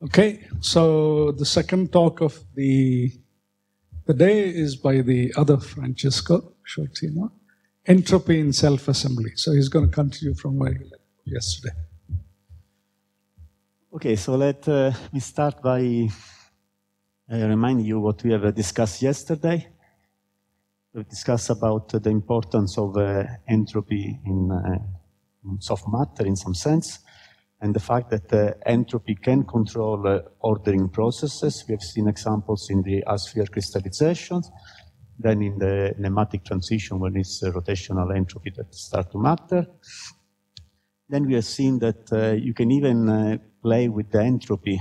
Okay, so the second talk of the the day is by the other Francesco Sciortino, Entropy in Self-Assembly. So he's going to continue from where he left yesterday. Okay, so let uh, me start by uh, remind you what we have uh, discussed yesterday. We discussed about the importance of uh, entropy in, uh, in soft matter in some sense and the fact that uh, entropy can control uh, ordering processes. We have seen examples in the sphere crystallizations, then in the nematic transition when it's uh, rotational entropy that start to matter. Then we have seen that uh, you can even uh, play with the entropy,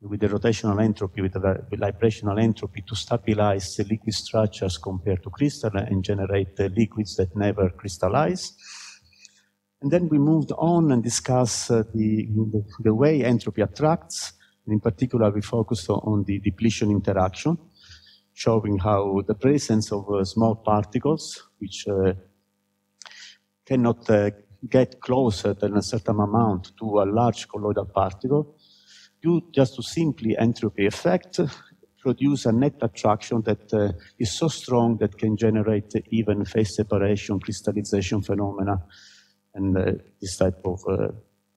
with the rotational entropy, with the vibrational entropy to stabilize the liquid structures compared to crystal and generate liquids that never crystallize. And then we moved on and discussed uh, the, the, way entropy attracts. And in particular, we focused on the depletion interaction, showing how the presence of uh, small particles, which uh, cannot uh, get closer than a certain amount to a large colloidal particle, due just to simply entropy effect, produce a net attraction that uh, is so strong that can generate even phase separation crystallization phenomena and uh, this type of, uh,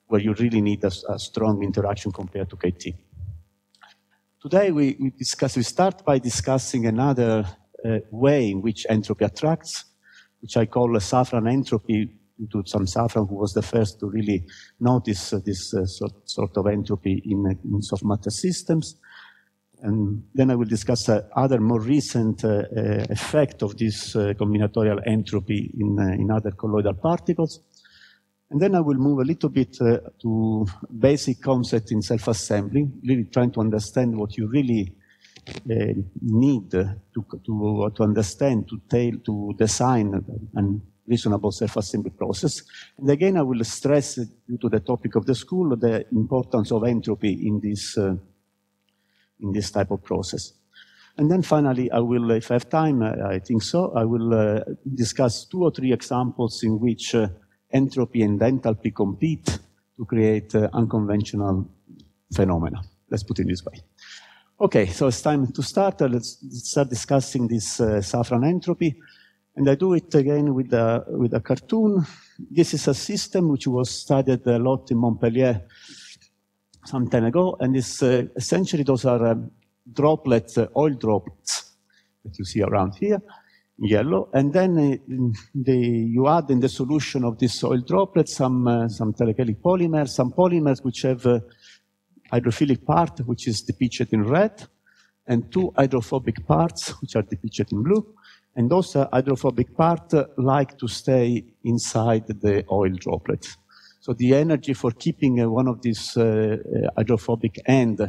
where you really need a, a, strong interaction compared to KT. Today we, we discuss, we start by discussing another uh, way in which entropy attracts, which I call a Safran entropy to Sam Safran who was the first to really notice uh, this uh, sort, sort, of entropy in, in, soft matter systems. And then I will discuss uh, other more recent effect of this combinatorial entropy in, in other colloidal particles. And then I will move a little bit uh, to basic concept in self-assembly, really trying to understand what you really uh, need to, to, to understand, to, tail, to design a reasonable self-assembly process. And again, I will stress, due to the topic of the school, the importance of entropy in this, uh, in this type of process. And then finally, I will, if I have time, I think so, I will uh, discuss two or three examples in which uh, entropy and enthalpy compete to create uh, unconventional phenomena. Let's put it this way. Okay, so it's time to start. Uh, let's, start discussing this uh, Safran entropy. And I do it again with a, with a cartoon. This is a system which was studied a lot in Montpellier some time ago. And this, uh, essentially, those are um, droplets, uh, oil droplets that you see around here yellow, and then uh, the, you add in the solution of this oil droplet some, uh, some telechelic polymers, some polymers which have a hydrophilic part, which is depicted in red, and two hydrophobic parts, which are depicted in blue. And those hydrophobic parts like to stay inside the oil droplet. So the energy for keeping one of these uh, hydrophobic end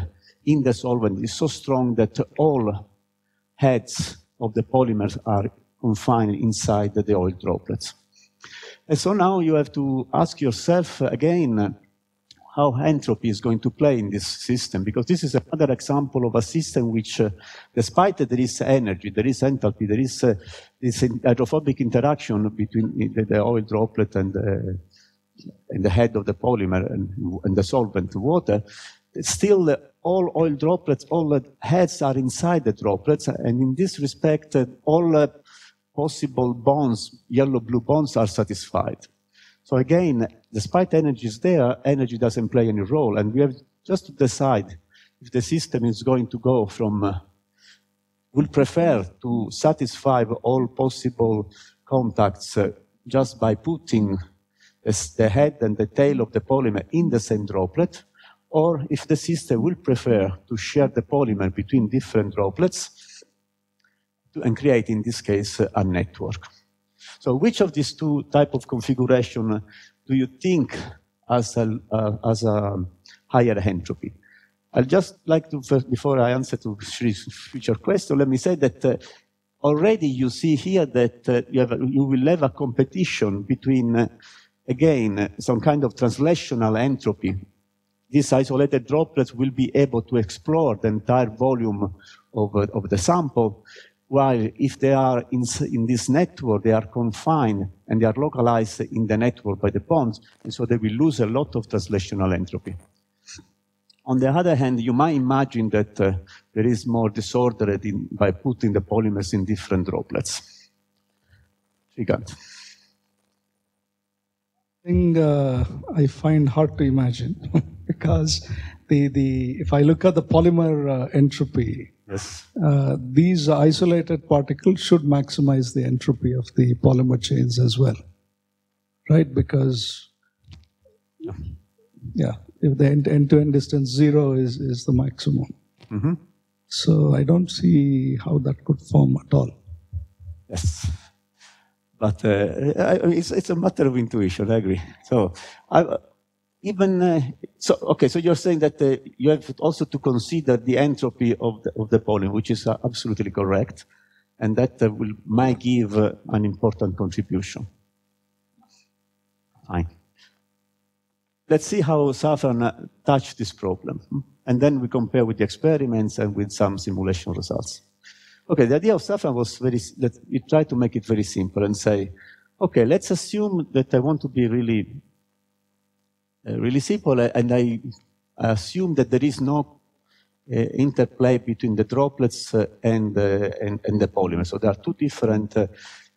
in the solvent is so strong that all heads of the polymers are confined inside the oil droplets. And so now you have to ask yourself again how entropy is going to play in this system, because this is another example of a system which, uh, despite that there is energy, there is enthalpy, there is uh, this hydrophobic interaction between the, oil droplet and, uh, and, the head of the polymer and, and the solvent water, still all oil droplets, all the heads are inside the droplets, and in this respect, all uh, possible bonds, yellow-blue bonds, are satisfied. So again, despite energy is there, energy doesn't play any role, and we have just to decide if the system is going to go from, uh, will prefer to satisfy all possible contacts uh, just by putting the head and the tail of the polymer in the same droplet, or if the system will prefer to share the polymer between different droplets, and create, in this case, a network. So which of these two type of configuration do you think as a, uh, as a higher entropy? I'd just like to, first, before I answer to future question, let me say that uh, already you see here that uh, you, have a, you, will have a competition between, uh, again, some kind of translational entropy. These isolated droplets will be able to explore the entire volume of, of the sample, while if they are in, in this network, they are confined and they are localized in the network by the bonds, and so they will lose a lot of translational entropy. On the other hand, you might imagine that uh, there is more disorder in, by putting the polymers in different droplets. Srikanth. thing uh, I find hard to imagine because the, the if I look at the polymer uh, entropy, Yes. uh, these isolated particles should maximize the entropy of the polymer chains as well, right? Because yeah, if the end- end-to-end distance zero is is the maximum, Mhm. so I don't see how that could form at all. Yes. But uh, I, I- it's, it's a matter of intuition, I agree. So, I, even, uh, so, okay, so you're saying that uh, you have also to consider the entropy of the, of the polymer, which is uh, absolutely correct, and that uh, will, might give uh, an important contribution. Fine. Let's see how Safran uh, touched this problem, hmm? and then we compare with the experiments and with some simulation results. Okay, the idea of Safran was very, that we try to make it very simple and say, okay, let's assume that I want to be really, really simple uh, and I assume that there is no uh, interplay between the droplets uh, and, uh, and, and the polymer. So there are two different uh,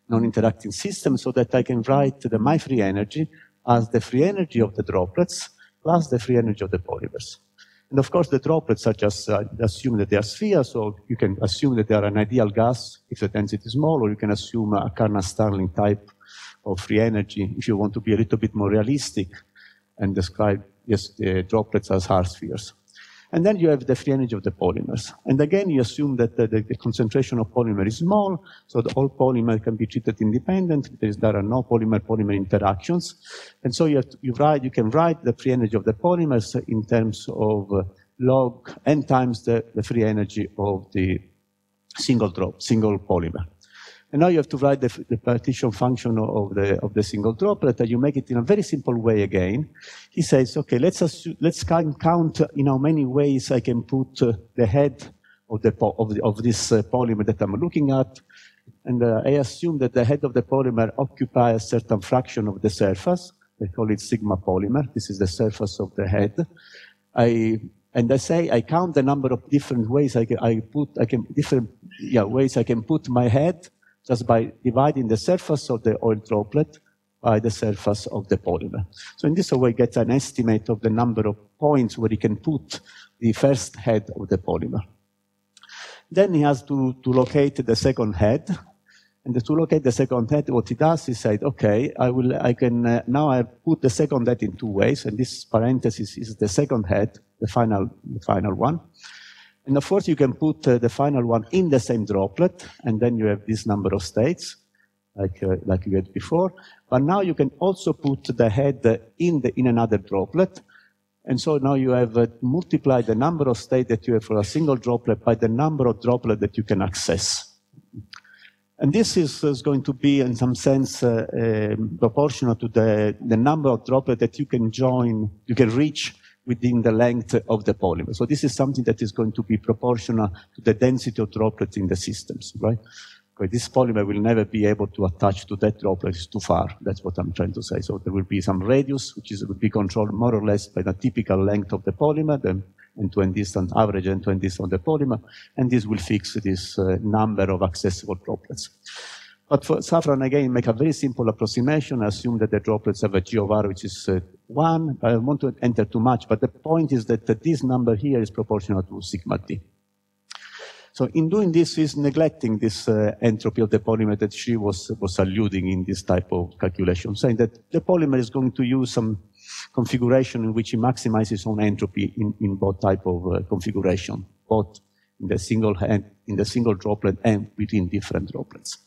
non-interacting systems so that I can write the, my free energy as the free energy of the droplets plus the free energy of the polymers. And of course, the droplets are just uh, assume that they are spheres, so you can assume that they are an ideal gas if the density is small, or you can assume a Carnahan-Starling type of free energy if you want to be a little bit more realistic and describe yes, droplets as hard spheres. And then you have the free energy of the polymers. And again, you assume that the, the, the concentration of polymer is small, so the all polymer can be treated independent. There, is, there are no polymer-polymer interactions. And so you, have to, you, write, you can write the free energy of the polymers in terms of log n times the, the free energy of the single drop, single polymer. And now you have to write the, the partition function of the, of the single droplet, and you make it in a very simple way again. He says, okay, let's, assume, let's count in how many ways I can put uh, the head of, the, of, the, of this uh, polymer that I'm looking at. And uh, I assume that the head of the polymer occupies a certain fraction of the surface. They call it sigma polymer. This is the surface of the head. I and I say I count the number of different ways I can I put I can different yeah ways I can put my head just by dividing the surface of the oil droplet by the surface of the polymer. So in this way, get an estimate of the number of points where you can put the first head of the polymer. Then he has to, to locate the second head. And to locate the second head, what he does is said, okay, I will, I can, uh, now I put the second head in two ways, and this parenthesis is the second head, the final, the final one. And of course, you can put uh, the final one in the same droplet, and then you have this number of states, like, uh, like you had before. But now you can also put the head uh, in, the, in another droplet. And so now you have uh, multiplied the number of states that you have for a single droplet by the number of droplets that you can access. And this is, is going to be, in some sense, uh, um, proportional to the, the number of droplets that you can join, you can reach within the length of the polymer. So this is something that is going to be proportional to the density of droplets in the systems, right? Okay, this polymer will never be able to attach to that droplet, it's too far. That's what I'm trying to say. So there will be some radius, which is, will be controlled more or less by the typical length of the polymer, the end-to-end distance, average end-to-end distance of the polymer, and this will fix this uh, number of accessible droplets. But for Safran, again, make a very simple approximation, assume that the droplets have a G of R, which is uh, one. I don't want to enter too much, but the point is that uh, this number here is proportional to sigma D. So in doing this, is neglecting this uh, entropy of the polymer that she was, was alluding in this type of calculation, saying that the polymer is going to use some configuration in which it maximizes own entropy in, in both type of uh, configuration, both in the single hand, in the single droplet and between different droplets.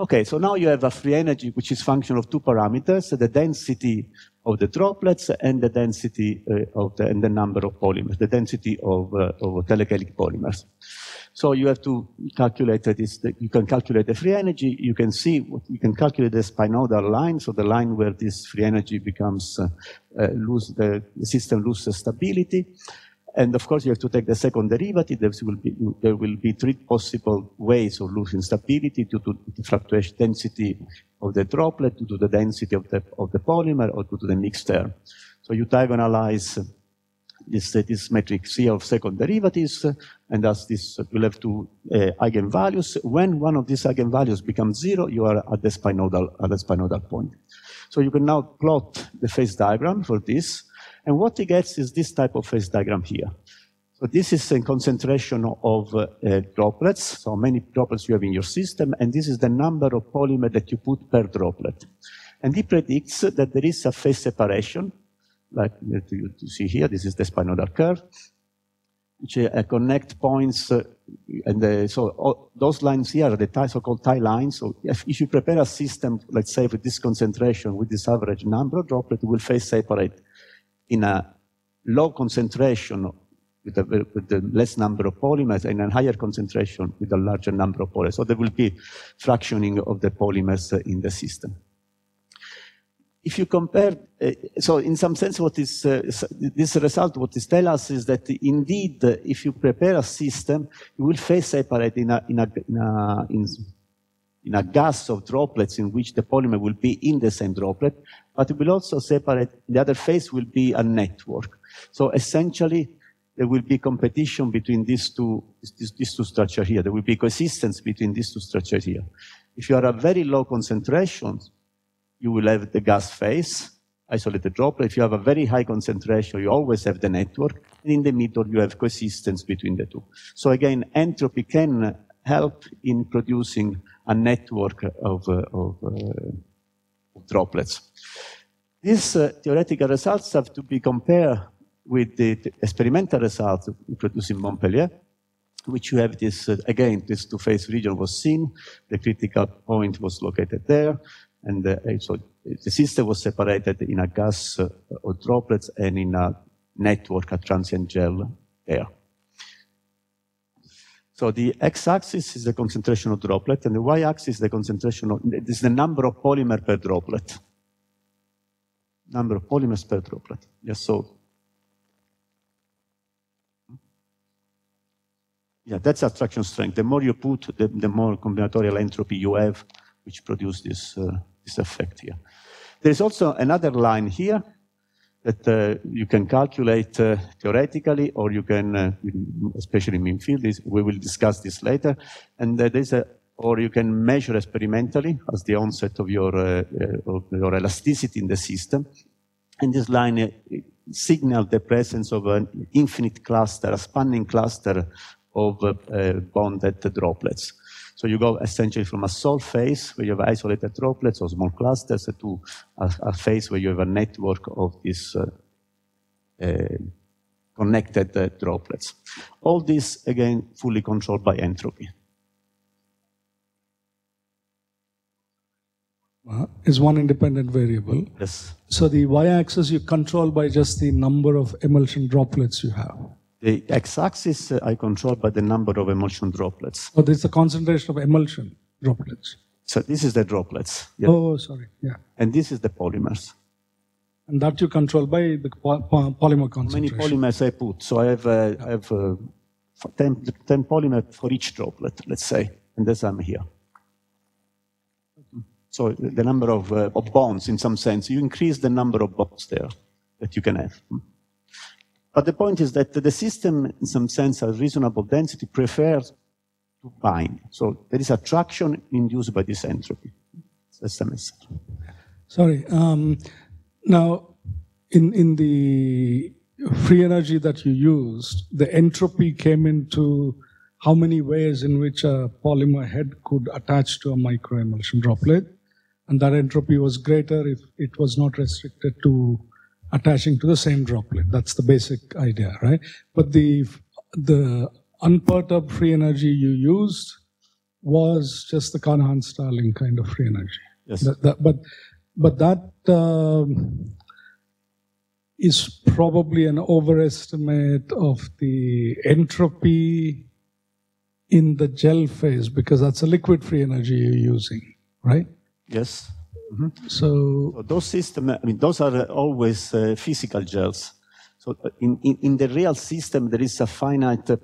Okay, so now you have a free energy which is function of two parameters, the density of the droplets and the density uh, of the, and the number of polymers, the density of, uh, of telechelic polymers. So you have to calculate this, you can calculate the free energy, you can see, you can calculate the spinodal line, so the line where this free energy becomes, uh, uh, lose, the, the system loses stability. And of course, you have to take the second derivative. There will be, there will be three possible ways of losing stability due to the fluctuation density of the droplet, due to the density of the, of the polymer, or due to the mixed term. So you diagonalize this, this matrix here of second derivatives, and thus this will have two uh, eigenvalues. When one of these eigenvalues becomes zero, you are at the spinodal, at the spinodal point. So you can now plot the phase diagram for this, and what he gets is this type of phase diagram here. So this is a concentration of uh, uh, droplets, so many droplets you have in your system, and this is the number of polymer that you put per droplet. And he predicts that there is a phase separation, like you, you see here, this is the spinodal curve, which uh, connect points, uh, and uh, so all, those lines here are the so-called tie lines. So if, if, you prepare a system, let's say with this concentration, with this average number of droplets, will phase separate in a low concentration with a, with less number of polymers and a higher concentration with a larger number of polymers. So there will be fractioning of the polymers in the system. If you compare, uh, so in some sense, what is uh, this result? What this tells us is that indeed, if you prepare a system, you will phase separate in a in a in a, in, in a gas of droplets in which the polymer will be in the same droplet, but it will also separate. The other phase will be a network. So essentially, there will be competition between these two, these, these two structures here. There will be coexistence between these two structures here. If you are at very low concentrations, you will have the gas phase, isolated droplet. If you have a very high concentration, you always have the network. And in the middle, you have coexistence between the two. So again, entropy can help in producing a network of, uh, of, uh, of droplets. These uh, theoretical results have to be compared with the experimental results produced in Montpellier, which you have this, uh, again, this two-phase region was seen, the critical point was located there, and uh, so the system was separated in a gas uh, or droplets and in a network, a transient gel air. So the x-axis is the concentration of droplet, and the y-axis is the concentration of, is the number of polymer per droplet. Number of polymers per droplet. Yes, so Yeah, that's attraction strength. The more you put, the, the more combinatorial entropy you have, which produce this, uh, this effect here. There is also another line here that uh, you can calculate uh, theoretically, or you can, uh, especially in mean field, we will discuss this later. And there's a, or you can measure experimentally as the onset of your, uh, uh, of your elasticity in the system. And this line signal the presence of an infinite cluster, a spanning cluster of uh, bonded droplets. So you go essentially from a salt phase where you have isolated droplets or small clusters to a, a phase where you have a network of these uh, uh, connected uh, droplets. All this, again, fully controlled by entropy. Uh, is one independent variable. Yes. So the y-axis you control by just the number of emulsion droplets you have. The x-axis uh, I control by the number of emulsion droplets. Oh, there's the concentration of emulsion droplets. So this is the droplets. Yeah. Oh, sorry. Yeah. And this is the polymers. And that you control by the polymer concentration. How many polymers I put? So I have, uh, I have uh, 10, 10 polymer for each droplet, let's say. And that's I'm here. So the number of, uh, of bonds, in some sense, you increase the number of bonds there that you can have. But the point is that the system, in some sense, has reasonable density, prefers to bind. So there is attraction induced by this entropy. Sorry. Um, now, in, in the free energy that you used, the entropy came into how many ways in which a polymer head could attach to a microemulsion droplet. And that entropy was greater if it was not restricted to attaching to the same droplet. That's the basic idea, right? But the the unperturbed free energy you used was just the Carnahan-Starling kind of free energy. Yes. That, that, but but that um, is probably an overestimate of the entropy in the gel phase because that's a liquid free energy you're using, right? Yes. Mm-hmm. So, so, those systems, I mean, those are always uh, physical gels. So uh, in, in, in, the real system, there is a finite uh,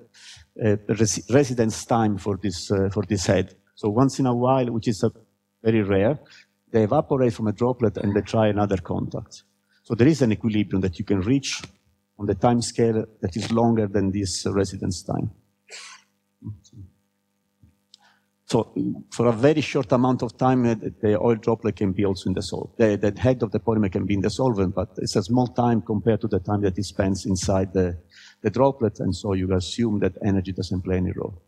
res residence time for this, uh, for this head. So once in a while, which is very rare, they evaporate from a droplet and they try another contact. So there is an equilibrium that you can reach on the time scale that is longer than this residence time. So for a very short amount of time, uh, the oil droplet can be also in the solvent. The, the, head of the polymer can be in the solvent, but it's a small time compared to the time that it spends inside the, the droplet, and so you assume that energy doesn't play any role.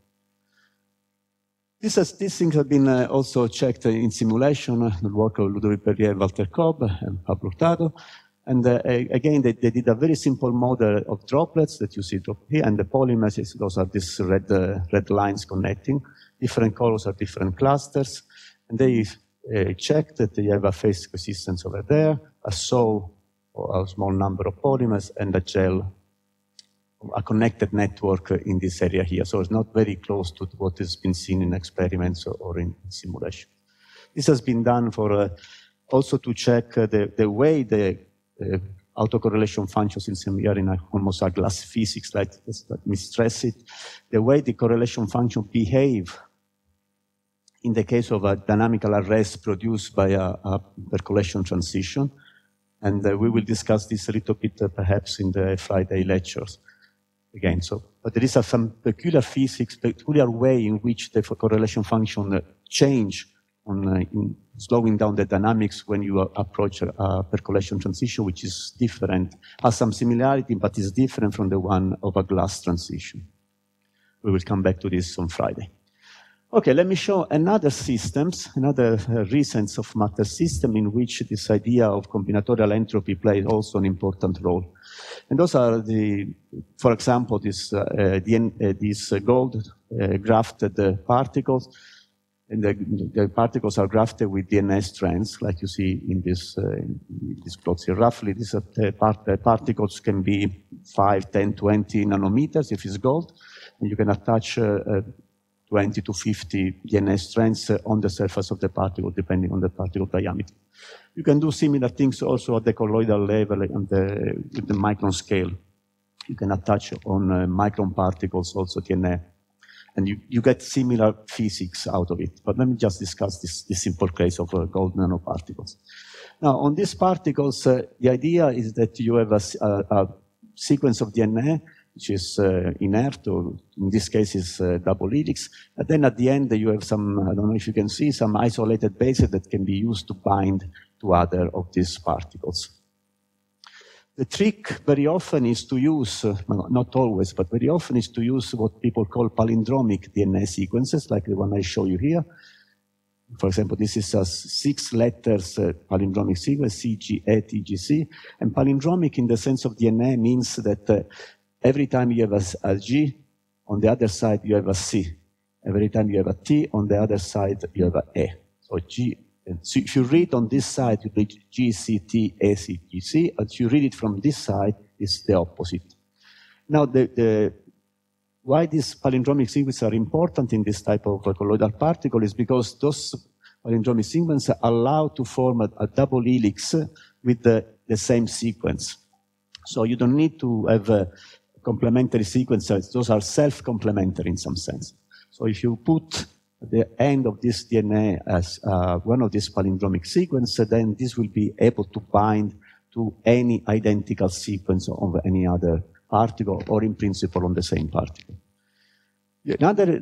This has, these things have been uh, also checked in simulation, uh, the work of Ludovic Berthier, Walter Kob, and Pablo Hurtado. And uh, again, they, they, did a very simple model of droplets that you see here, and the polymers, those are these red, uh, red lines connecting. Different colors are different clusters. And they uh, checked that they have a phase resistance over there, a sol, or a small number of polymers, and a gel a connected network in this area here. So it's not very close to what has been seen in experiments or in simulation. This has been done for uh, also to check uh, the, the way the uh, autocorrelation functions in some are in almost a glass physics, like let me stress it, the way the correlation function behave in the case of a dynamical arrest produced by a, a percolation transition. And uh, we will discuss this a little bit uh, perhaps in the Friday lectures again. So, but there is a, some peculiar physics, peculiar way in which the correlation function uh, change on uh, slowing down the dynamics when you uh, approach a, a, percolation transition, which is different, has some similarity, but is different from the one of a glass transition. We will come back to this on Friday. Okay, let me show another systems, another uh, recent of matter system in which this idea of combinatorial entropy plays also an important role. And those are the, for example, this, uh, uh uh, these gold uh, grafted particles. And the, the, particles are grafted with DNA strands, like you see in this, in this plots here. Roughly, these part, particles can be 5, 10, 20 nanometers if it's gold. And you can attach 20 to 50 DNA strands on the surface of the particle, depending on the particle diameter. You can do similar things also at the colloidal level and the, the micron scale. You can attach on uh, micron particles also DNA, and you, you get similar physics out of it. But let me just discuss this, this simple case of uh, gold nanoparticles. Now, on these particles, uh, the idea is that you have a, a, a sequence of DNA which is uh, inert, or in this case is uh, double helix. And then at the end, you have some, I don't know if you can see, some isolated bases that can be used to bind to other of these particles. The trick very often is to use, uh, not always, but very often is to use what people call palindromic DNA sequences, like the one I show you here. For example, this is a six letters uh, palindromic sequence, CGA, TGC. And palindromic in the sense of DNA means that uh, Every time you have a, G, on the other side you have a C. Every time you have a T, on the other side you have a A. So G. So if you read on this side, you read G, C, T, A, C, G, C. If you read it from this side, it's the opposite. Now, the, the, why these palindromic sequences are important in this type of colloidal particle is because those palindromic sequences allow to form a, a double helix with the, the, same sequence. So you don't need to have a, complementary sequences, those are self-complementary in some sense. So if you put the end of this DNA as uh, one of these palindromic sequences, then this will be able to bind to any identical sequence of any other particle or in principle on the same particle. Another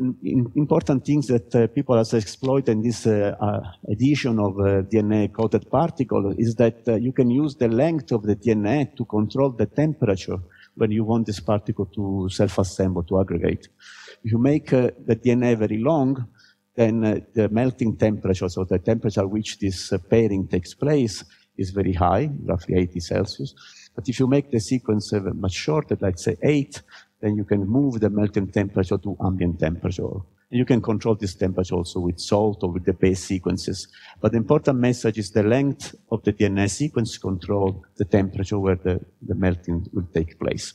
important thing that uh, people have exploited in this uh, uh, edition of uh, DNA-coated particle is that uh, you can use the length of the DNA to control the temperature when you want this particle to self-assemble, to aggregate. If you make uh, the DNA very long, then uh, the melting temperature, so the temperature at which this uh, pairing takes place, is very high, roughly 80 Celsius. But if you make the sequence uh, much shorter, let's say 8, then you can move the melting temperature to ambient temperature. You can control this temperature also with salt or with the base sequences. But the important message is the length of the DNA sequence control the temperature where the, the melting will take place.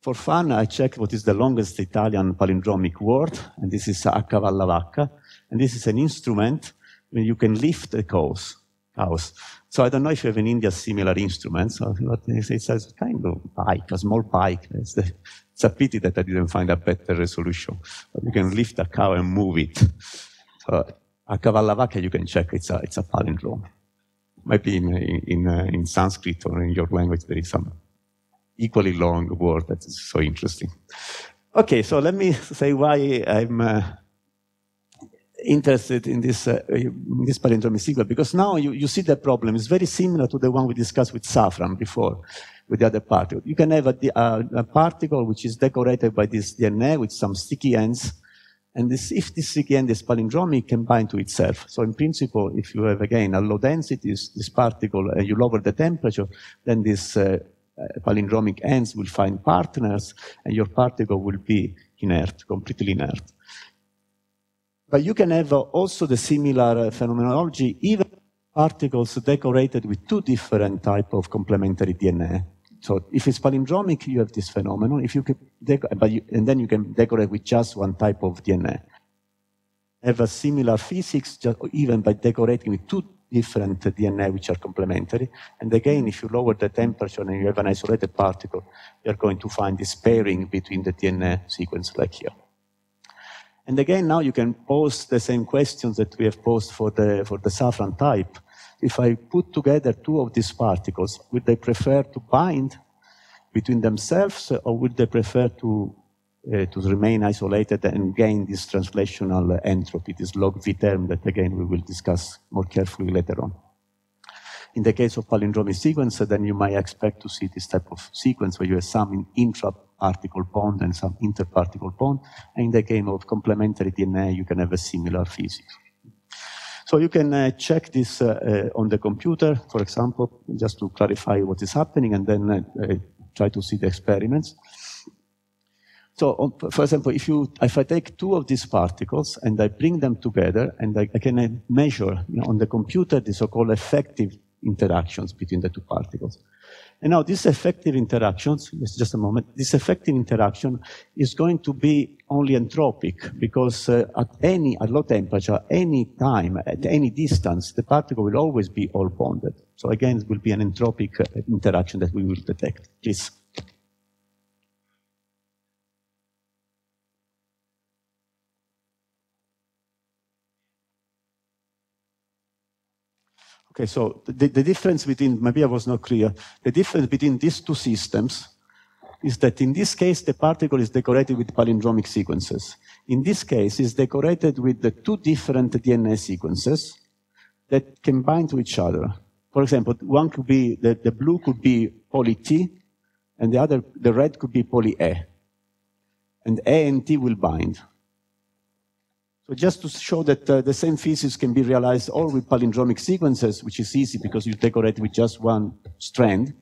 For fun, I checked what is the longest Italian palindromic word, and this is a Vacca. And this is an instrument where you can lift the cows. cows. So I don't know if you have in India similar instruments. but It's a kind of bike, a small bike. The, it's a pity that I didn't find a better resolution. But you can lift a cow and move it. So accavallavacca, you can check. It's a, it's a palindrome. Maybe in, in, uh, in Sanskrit or in your language there is some equally long word that is so interesting. Okay, so let me say why I'm uh, interested in this, uh, in this sequence, because now you, you see the problem is very similar to the one we discussed with Safran before, with the other particle. You can have a, a, a particle which is decorated by this DNA with some sticky ends, and this, if this sticky end is palindromic, it can bind to itself. So in principle, if you have again a low density, this particle, and you lower the temperature, then this uh, uh, palindromic ends will find partners, and your particle will be inert, completely inert. But you can have also the similar uh, phenomenology, even particles decorated with two different type of complementary DNA. So if it's palindromic, you have this phenomenon. If you can, but you, and then you can decorate with just one type of DNA. Have a similar physics, just, even by decorating with two different DNA which are complementary. And again, if you lower the temperature and you have an isolated particle, you're going to find this pairing between the DNA sequence like here. And again, now you can pose the same questions that we have posed for the, for the Safran type. If I put together two of these particles, would they prefer to bind between themselves or would they prefer to, uh, to remain isolated and gain this translational entropy, this log V term that again we will discuss more carefully later on. In the case of palindromic sequence, then you might expect to see this type of sequence where you have some intra-particle bond and some interparticle bond. And in the case of complementary DNA, you can have a similar physics. So you can uh, check this uh, uh, on the computer, for example, just to clarify what is happening, and then uh, uh, try to see the experiments. So, um, for example, if, you, if I take two of these particles and I bring them together and I, I can measure you know, on the computer the so-called effective interactions between the two particles. And now this effective interactions, just a moment, this effective interaction is going to be only entropic because uh, at any, at low temperature, any time, at any distance, the particle will always be all bonded. So again, it will be an entropic uh, interaction that we will detect. Please. Okay, so the, the difference between, maybe I was not clear, the difference between these two systems is that in this case, the particle is decorated with palindromic sequences. In this case, it's decorated with the two different DNA sequences that can bind to each other. For example, one could be, the, the blue could be poly T, and the other, the red could be poly A. And A and T will bind. So just to show that uh, the same physics can be realized all with palindromic sequences, which is easy because you decorate with just one strand.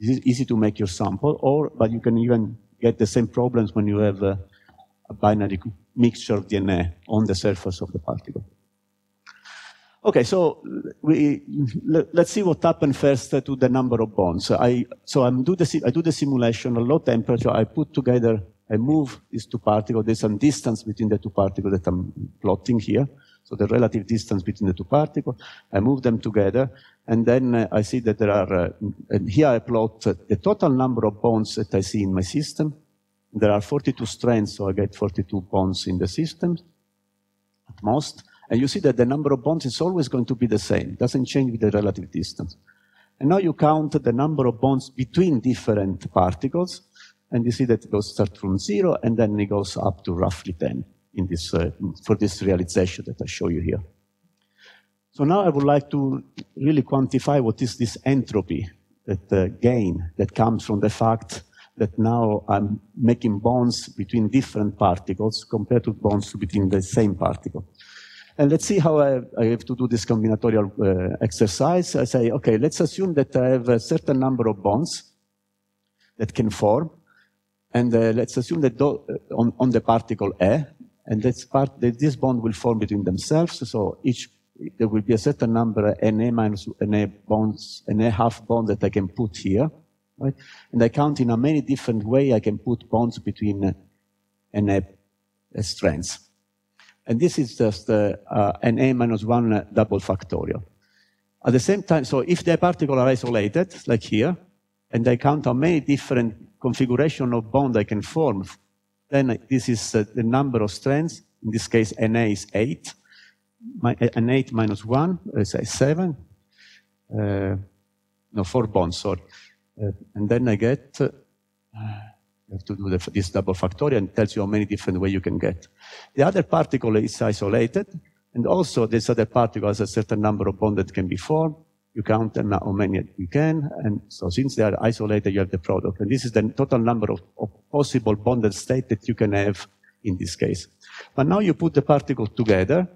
It's easy to make your sample, or but you can even get the same problems when you have a, a binary mixture of DNA on the surface of the particle. Okay, so we, let's see what happened first to the number of bonds. I, so I'm do the, I do the simulation at low temperature. I put together I move these two particles. There's some distance between the two particles that I'm plotting here. So the relative distance between the two particles. I move them together. And then uh, I see that there are, uh, and here I plot uh, the total number of bonds that I see in my system. There are 42 strands, so I get 42 bonds in the system at most. And you see that the number of bonds is always going to be the same. It doesn't change with the relative distance. And now you count the number of bonds between different particles. And you see that it goes start from zero and then it goes up to roughly 10 in this, uh, for this realization that I show you here. So now I would like to really quantify what is this entropy, that uh, gain that comes from the fact that now I'm making bonds between different particles compared to bonds between the same particle. And let's see how I, I have to do this combinatorial uh, exercise. I say, okay, let's assume that I have a certain number of bonds that can form. And uh, let's assume that uh, on, on, the particle A, and that's part, that this bond will form between themselves. So each, there will be a certain number, Na minus Na bonds, Na half bond that I can put here, right? And I count in a many different way I can put bonds between uh, Na uh, strands. And this is just uh, uh, Na minus one double factorial. At the same time, so if the particles are isolated, like here, and I count how many different configuration of bond I can form, then this is uh, the number of strands. In this case, Na is 8. My, uh, an 8 minus 1 is 7. Uh, no, 4 bonds, sorry. Uh, and then I get You have to do the, this double factorial and tells you how many different ways you can get. The other particle is isolated, and also this other particle has a certain number of bonds that can be formed. You count them how many you can, and so since they are isolated, you have the product. And this is the total number of, of possible bonded state that you can have in this case. But now you put the particle together,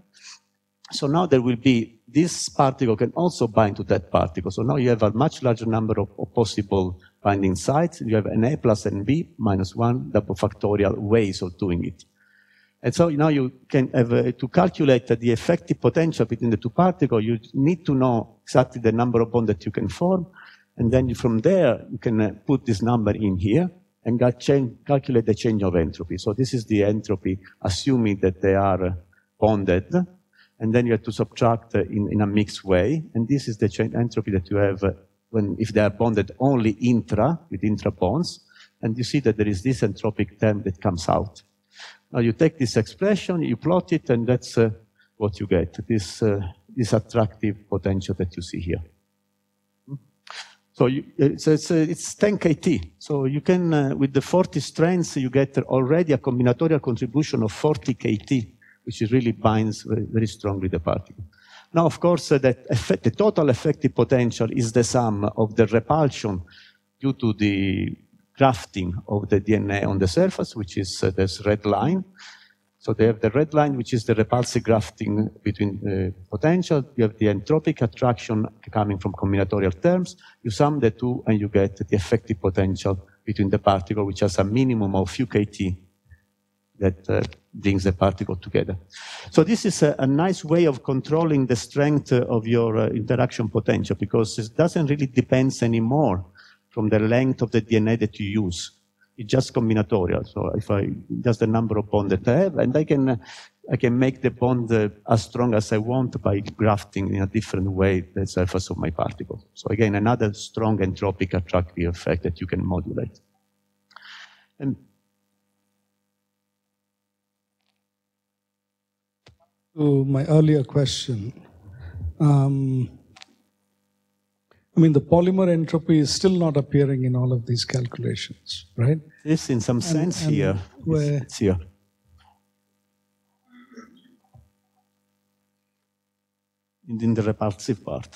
so now there will be, this particle can also bind to that particle. So now you have a much larger number of, of possible binding sites. You have an A plus and B minus one double factorial ways of doing it. And so now you can have, uh, to calculate the effective potential between the two particles, you need to know exactly the number of bonds that you can form. And then from there, you can uh, put this number in here and change, calculate the change of entropy. So this is the entropy, assuming that they are bonded and then you have to subtract uh, in, in a mixed way. And this is the chain entropy that you have uh, when, if they are bonded only intra, with intra bonds. And you see that there is this entropic term that comes out. Now you take this expression, you plot it, and that's uh, what you get, this, uh, this attractive potential that you see here. So you, it's, it's, it's, 10 kT. So you can, uh, with the 40 strands, you get already a combinatorial contribution of 40 kT which really binds very, very strongly the particle. Now, of course, uh, that effect, the total effective potential is the sum of the repulsion due to the grafting of the DNA on the surface, which is uh, this red line. So they have the red line, which is the repulsive grafting between uh, potential. You have the entropic attraction coming from combinatorial terms. You sum the two and you get the effective potential between the particle, which has a minimum of few kT that uh, brings the particle together. So this is a, a, nice way of controlling the strength of your uh, interaction potential because it doesn't really depend anymore from the length of the DNA that you use. It's just combinatorial. So if I just the number of bonds that I have, and I can I can make the bond uh, as strong as I want by grafting in a different way the surface of my particle. So again, another strong entropic attractive effect that you can modulate. And to my earlier question, um, I mean, the polymer entropy is still not appearing in all of these calculations, right? Yes, in some sense and here. Where, it's here. In the repulsive part.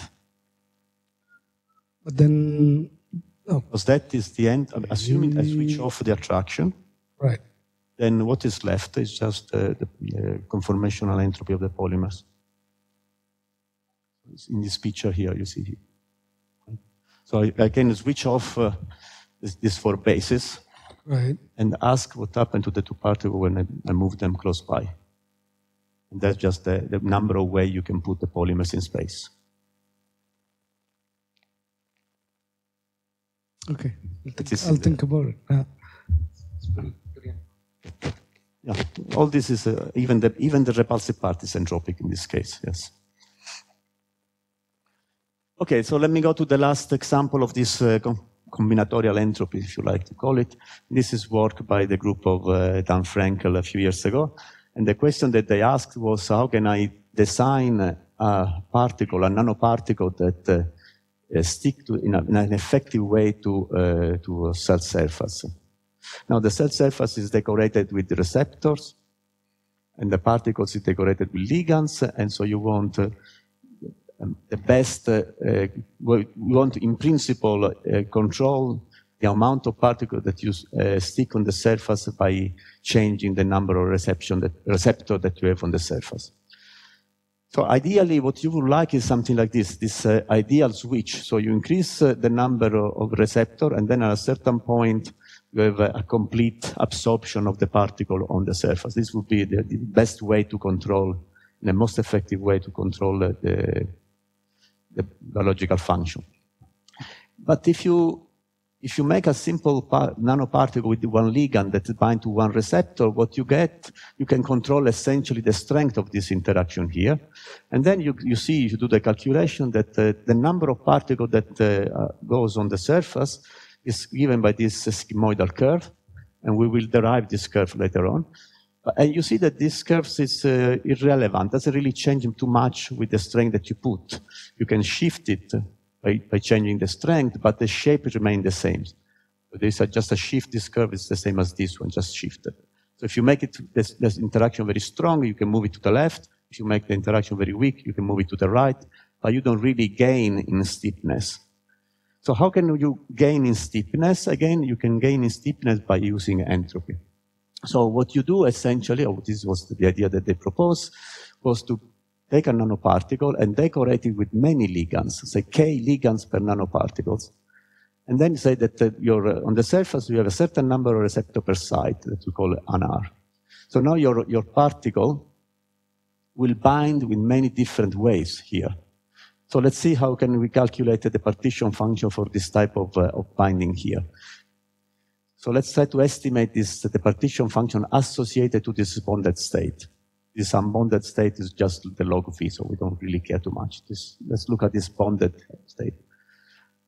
But then... Oh. Because that is the end, assuming I switch off the attraction. Right then what is left is just uh, the uh, conformational entropy of the polymers. In this picture here, you see. So I, I can switch off uh, this, this, four bases right. and ask what happened to the two particles when I, I move them close by. And that's just the, the number of ways you can put the polymers in space. Okay, I'll think, I'll think about it. Yeah. Yeah, all this is, uh, even, the, even the repulsive part is entropic in this case, yes. Okay, so let me go to the last example of this uh, combinatorial entropy, if you like to call it. This is work by the group of uh, Daan Frenkel a few years ago. And the question that they asked was, how can I design a particle, a nanoparticle that uh, stick to, in, a, in, an effective way to, uh, to a cell surface? Now the cell surface is decorated with receptors, and the particles is decorated with ligands, and so you want uh, the best, uh, uh, you want in principle uh, control the amount of particles that you uh, stick on the surface by changing the number of reception that, receptor that you have on the surface. So ideally, what you would like is something like this, this uh, ideal switch. So you increase uh, the number of, of receptor, and then at a certain point, you have a, complete absorption of the particle on the surface. This would be the, the best way to control, the most effective way to control the, the biological function. But if you if you make a simple nanoparticle with one ligand that binds to one receptor, what you get, you can control essentially the strength of this interaction here. And then you, you see, you do the calculation that uh, the number of particles that uh, goes on the surface is given by this sigmoidal curve, and we will derive this curve later on. And you see that this curve is uh, irrelevant, doesn't really change too much with the strength that you put. You can shift it by, by changing the strength, but the shape remains the same. There's a, just a shift. This curve is the same as this one, just shifted. So if you make it this, this interaction very strong, you can move it to the left. If you make the interaction very weak, you can move it to the right, but you don't really gain in steepness. So how can you gain in steepness? Again, you can gain in steepness by using entropy. So what you do essentially, or this was the idea that they proposed, was to take a nanoparticle and decorate it with many ligands, say k ligands per nanoparticles. And then say that uh, uh, on the surface you have a certain number of receptor per site that we call an R. So now your, your particle will bind with many different ways here. So let's see how can we calculate the partition function for this type of, uh, of binding here. So let's try to estimate this, the partition function associated to this bonded state. This unbonded state is just the log phi, so we don't really care too much. This, let's look at this bonded state.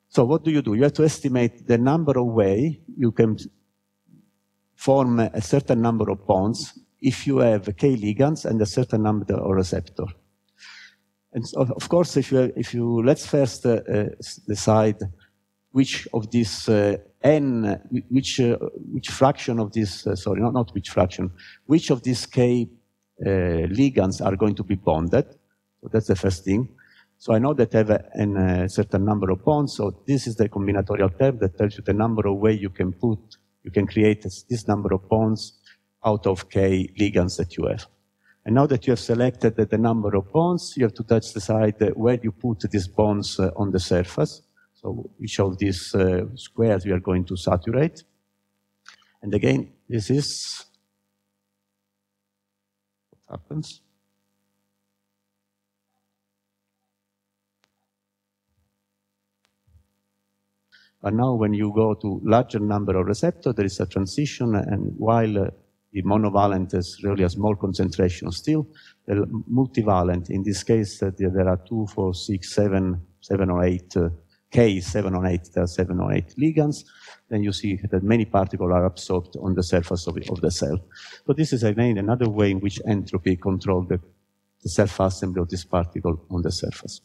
So what do you do? You have to estimate the number of way you can form a certain number of bonds if you have k ligands and a certain number of receptor. And so, of course, if you, if you let's first uh, uh, decide which of these uh, n, which uh, which fraction of this, uh, sorry, not, not which fraction, which of these k uh, ligands are going to be bonded. So that's the first thing. So I know that I have a, a, certain number of bonds. So this is the combinatorial term that tells you the number of ways you can put, you can create this number of bonds out of k ligands that you have. And now that you have selected the number of bonds, you have to touch decide where you put these bonds uh, on the surface. So each of these uh, squares we are going to saturate. And again, this is what happens. But now when you go to larger number of receptors, there is a transition, and while uh, the monovalent is really a small concentration still, the multivalent, in this case, uh, there are two, four, six, seven, seven or eight uh, K, seven or eight, there are seven or eight ligands, then you see that many particles are absorbed on the surface of, of the cell. So this is again another way in which entropy controls the, the self-assembly of this particle on the surface.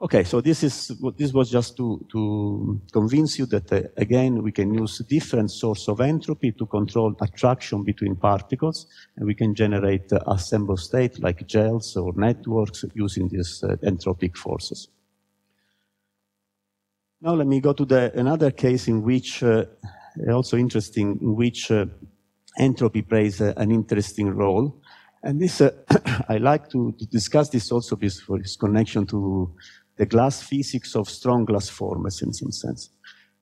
Okay, so this is this was just to, to convince you that uh, again we can use different source of entropy to control attraction between particles, and we can generate uh, assembled state like gels or networks using these uh, entropic forces. Now let me go to the, another case in which, uh, also interesting, in which uh, entropy plays a, an interesting role. And this, uh, I like to, to, discuss this also for its connection to the glass physics of strong glass formers in some sense.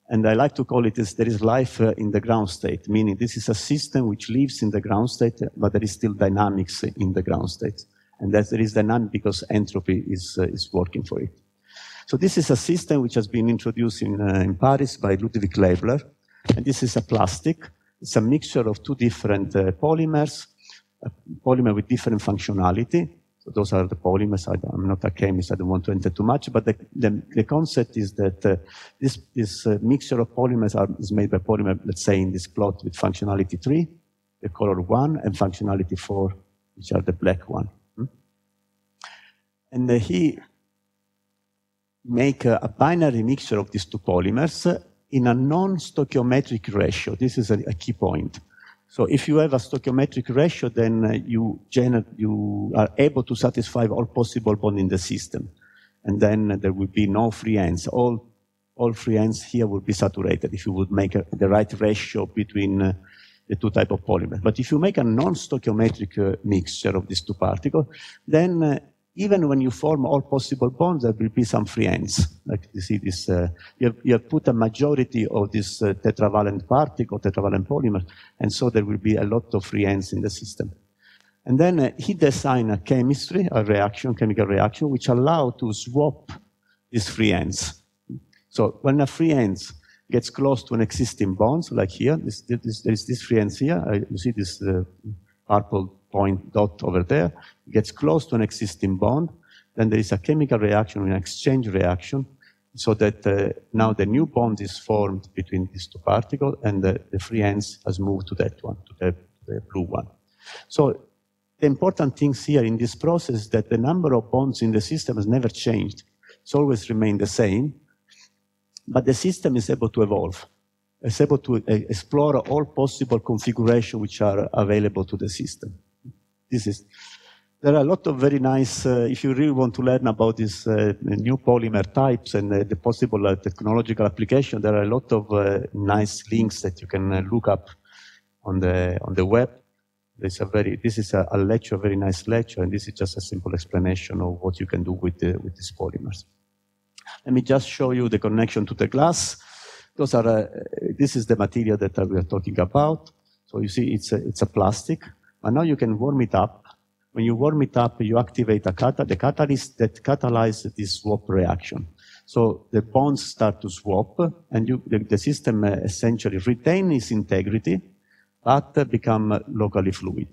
And I like to call it as there is life uh, in the ground state, meaning this is a system which lives in the ground state, but there is still dynamics in the ground state. And that there is dynamic because entropy is, uh, is working for it. So this is a system which has been introduced in, uh, in Paris by Ludwik Leibler. And this is a plastic. It's a mixture of two different uh, polymers, a polymer with different functionality. So those are the polymers. I am not a chemist. I don't want to enter too much. But the, the, the concept is that uh, this, this uh, mixture of polymers are, is made by polymer, let's say in this plot with functionality 3, the color 1, and functionality 4, which are the black one. Hmm? And uh, he make a, a binary mixture of these two polymers in a non-stoichiometric ratio. This is a, a, key point. So if you have a stoichiometric ratio, then uh, you, you are able to satisfy all possible bonds in the system. And then there will be no free ends. All, all free ends here will be saturated if you would make a, the right ratio between uh, the two type of polymers. But if you make a non-stoichiometric uh, mixture of these two particles, then uh, even when you form all possible bonds, there will be some free ends. Like you see this, uh, you, have, you, have, put a majority of this uh, tetravalent particle, tetravalent polymer, and so there will be a lot of free ends in the system. And then uh, he designed a chemistry, a reaction, chemical reaction, which allow to swap these free ends. So when a free ends gets close to an existing bond, so like here, this, this, there is this free ends here, uh, you see this uh, purple point dot over there, gets close to an existing bond, then there is a chemical reaction, an exchange reaction, so that uh, now the new bond is formed between these two particles and the, the free ends has moved to that one, to the, the blue one. So the important things here in this process is that the number of bonds in the system has never changed. It's always remained the same, but the system is able to evolve. is able to uh, explore all possible configurations which are available to the system. This is, there are a lot of very nice, uh, if you really want to learn about these uh, new polymer types and uh, the possible uh, technological application, there are a lot of uh, nice links that you can look up on the, on the web. This, a very, this is a, a, lecture, a very nice lecture, and this is just a simple explanation of what you can do with, the, with these polymers. Let me just show you the connection to the glass. Those are, uh, this is the material that we are talking about. So you see, it's a, it's a plastic, but now you can warm it up. When you warm it up, you activate a cat the catalyst that catalyzes this swap reaction. So the bonds start to swap, and you, the, the system uh, essentially retains its integrity, but become locally fluid.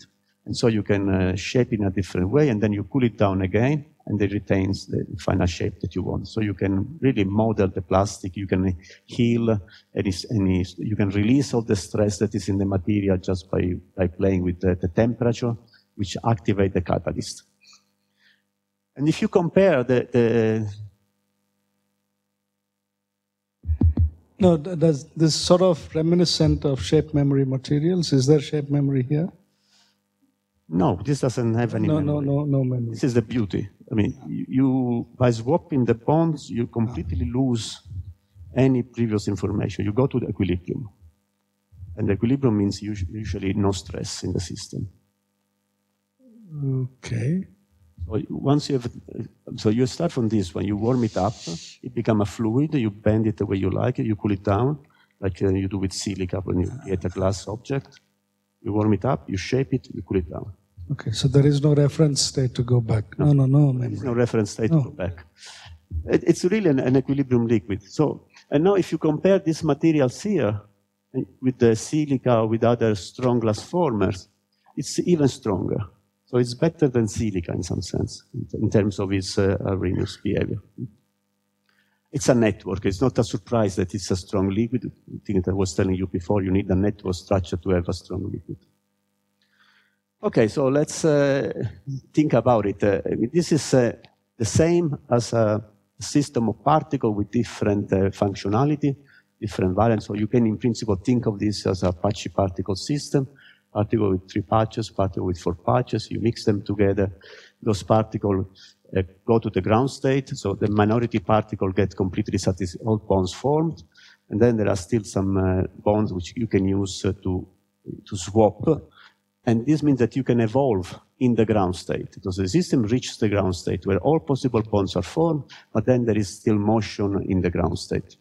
And so you can uh, shape in a different way, and then you cool it down again, and it retains the final shape that you want. So you can really model the plastic, you can heal any, any you can release all the stress that is in the material just by, by playing with the, the temperature, which activate the catalyst. And if you compare the, the No, does this sort of reminiscent of shape memory materials? Is there shape memory here? No, this doesn't have any no, memory. No, no, no memory. This is the beauty. I mean, you by swapping the bonds, you completely lose any previous information. You go to the equilibrium. And the equilibrium means usually no stress in the system. Okay. So once you have, so you start from this one, you warm it up, it becomes a fluid, you bend it the way you like it, you cool it down, like uh, you do with silica when you get a glass object. You warm it up, you shape it, you cool it down. Okay, so there is no reference state to go back. No, no, no. There is no reference state no. to go back. It, it's really an, an, equilibrium liquid. So, and now if you compare these materials here eh, with the silica, with other strong glass formers, it's even stronger. So it's better than silica in some sense, in terms of its uh, behavior. It's a network. It's not a surprise that it's a strong liquid. The thing that I was telling you before, you need a network structure to have a strong liquid. Okay, so let's uh, think about it. Uh, this is uh, the same as a system of particles with different uh, functionality, different variants. So you can, in principle, think of this as a patchy particle system particle with three patches, particle with four patches, you mix them together. Those particles uh, go to the ground state, so the minority particle get completely satisfied, all bonds formed, and then there are still some uh, bonds which you can use uh, to, to swap. And this means that you can evolve in the ground state, because the system reaches the ground state where all possible bonds are formed, but then there is still motion in the ground state.